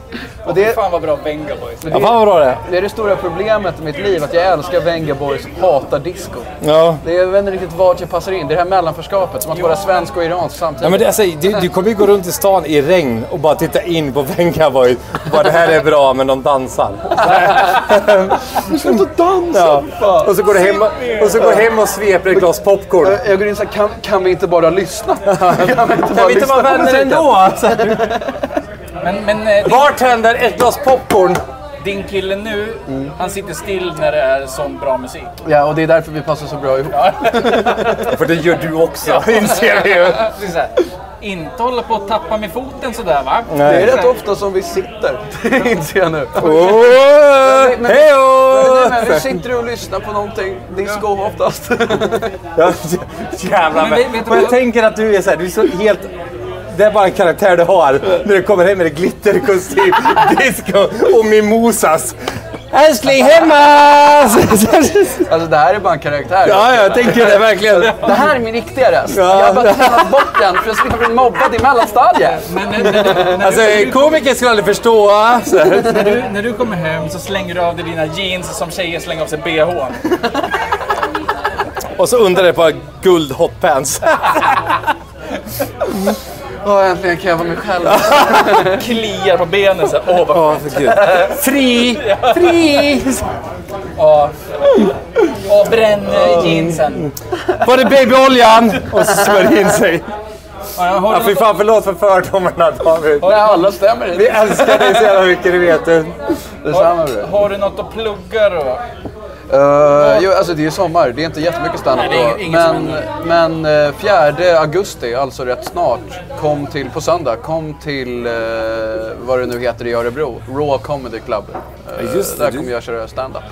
Och det, Fan vad bra Venga Boys. Ja, fan vad bra det det är det stora problemet i mitt liv, att jag älskar Venga Boys och hatar disco. Ja. Det är, jag vet inte riktigt vart jag passar in. Det är det här mellanförskapet, som att vara svensk och iransk samtidigt. Ja, men det, alltså, du, du kommer ju gå runt i stan i regn och bara titta in på Venga Boys. Bara det här är bra men de dansar. Sluta dansa! Ja. Och så går du hem och, och, så går hem och sveper ett glas popcorn. Jag- Jag går in så här, kan, kan vi inte bara lyssna? Kan vi inte bara Kan vi inte på vänner ändå? Men, men eh, din, Bartender, ett glas popcorn. din kille nu, han sitter still när det är sån bra musik. Ja, och det är därför vi passar så bra ihop. För det gör du också, inser vi ju. Det inte hålla på att tappa med foten sådär va? Det är rätt ofta som vi sitter, inser jag nu. Men-! Nej, men vi sitter och lyssnar på någonting, disco oftast. Jävlar. Men Men, och jag tänker att du är så här, du är så helt... Det är bara en karaktär du har när du kommer hem med glitterkostym, disco och mimosas. Älskling, hemma! Alltså det här är bara en karaktär. Ja, jag tänker det verkligen. Det här är min riktiga röst. Ja. Jag har bara tränat bort den för att slippa bli mobbad i mellanstadiet. Men när, när, när, när, Alltså, komiker skulle aldrig förstå. När, du, när du kommer hem så slänger du av dig dina jeans som tjejer slänger av sig bhn. Och så under det på guld hotpants. Åh, äntligen kan jag vara mig själv. Kliar på benen så. Åh vad Åh, för gud. Fri! Fri! Åh, Åh, bränn eh, jeansen. Var är babyoljan? Och så smörjer in sig. Ja, har Ja, fy fan, förlåt för fördomarna David. Nej, alla stämmer Vi inte. älskar dig så jävla mycket, du vet. Detsamma bror. Har du något att plugga då? Uh, jo, alltså det är sommar, det är inte jättemycket standup då. Men, men eh, 4 augusti, alltså rätt snart, kom till, på söndag, kom till eh, vad det nu heter i Örebro, Raw Comedy Club. Eh, just det, där du- kommer jag köra standup.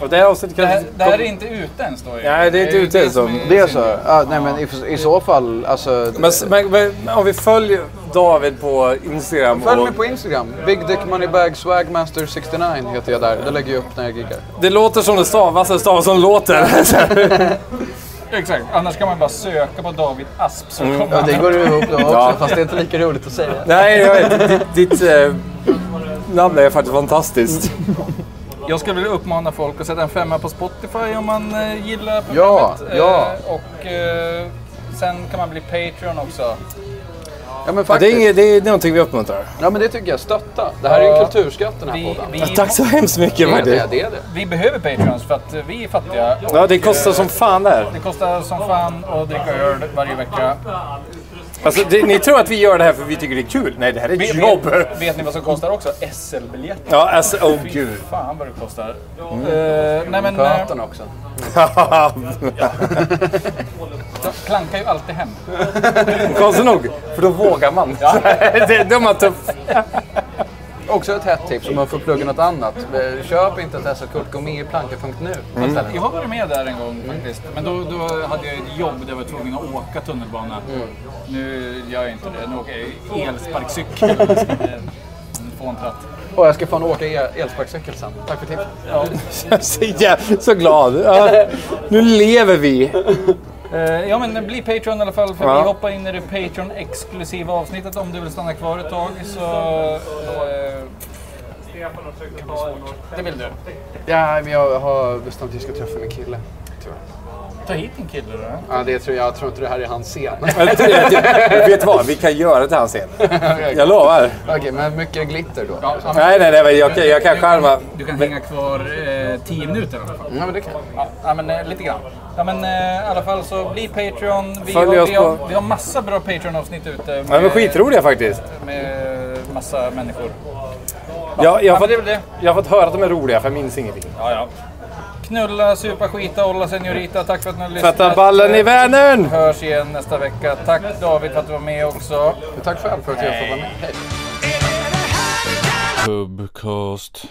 Och det här avsnittet Det här, det här är inte ute ens då ju. Nej, det är inte ute det än som så. är Det är så? Ja, nej men i, i så fall, alltså... Men, men, men om vi följer David på Instagram Följ och mig på Instagram. Big Dick Moneybag Swagmaster 69 heter jag där. Det lägger jag upp när jag giggar. det låter som det stavas, det stavas som det låter. Exakt, annars kan man bara söka på David Asp så kommer Ja, det går ihop då också, Ja. fast det är inte lika roligt att säga. Nej, jag vet. Ditt, ditt eh, namn är faktiskt fantastiskt. Jag skulle vilja uppmana folk att sätta en femma på Spotify om man eh, gillar Ja, programmet. ja. Eh, och eh, sen kan man bli Patreon också. Ja men Ja, det, faktiskt. är, inget- det är någonting vi uppmuntrar. Ja men det tycker jag. Stötta. Det här är en Ja. kulturskatt den här Vi, podden. vi, Ja, tack så hemskt mycket Det det, det det. vi behöver Patreons för att vi är fattiga. Ja, det kostar som fan där. Det kostar som fan att dricka öl varje vecka. Alltså, det, ni tror att vi gör det här för vi tycker det är kul? Nej, det här är Vet, ett jobb. vet, vet ni vad som kostar också? SL-biljetter. Ja, alltså, oh Fy gud. fan vad det kostar. Eh, nej men, Böterna också. de klankar ju alltid hem. Konstigt nog, för då vågar man. det, de har tuff. Också ett hett tips om man får plugga något annat. Köp inte ett SL-kort, gå med i planka.nu Mm. Jag har varit med där en gång faktiskt. Men då, då hade jag ett jobb där jag var tvungen att åka tunnelbana. Nu gör jag inte det. Nu åker jag elsparkcykel. Fåntratt. Och jag ska fan åka el- elsparkcykel sen. Tack för tipset. Jag är så, glad. Ja, nu lever vi. Eh, ja men bli Patreon i alla fall. För Ja. vi hoppar in i det Patreon-exklusiva avsnittet. Om du vill stanna kvar ett tag så... Eh, det vill du. Ja, men jag har bestämt att jag ska träffa min kille. Tyvärr. Ta hit din kille då. Ja, det tror jag, jag tror inte det här är hans scen. Vet du vad? Vi kan göra till hans scen. Jag lovar. Okej, men mycket glitter då. Ja, ja, men Nej, nej, nej. men Jag, kan- jag kan skärma. Du kan hänga kvar eh, 10 minuter i alla fall. Ja, men det kan jag. Ja, ja men eh, lite grann. Ja men eh, i alla fall så bli Patreon. Vi, Följ har, oss vi, har, på- vi har massa bra Patreon-avsnitt ute. Med, Ja, men skitroliga faktiskt. Med massa människor. Jag, jag, Ja, har det är fått, väl det. jag har fått höra att de är roliga, för jag minns ingenting. Ja, ja. Knulla, supa, skita, hålla senorita. Tack för att ni har lyssnat. Tvätta ballen i Vänern! Hörs igen nästa vecka. Tack David för att du var med också. Tack själv för att jag får vara med. Hej. Pubcast.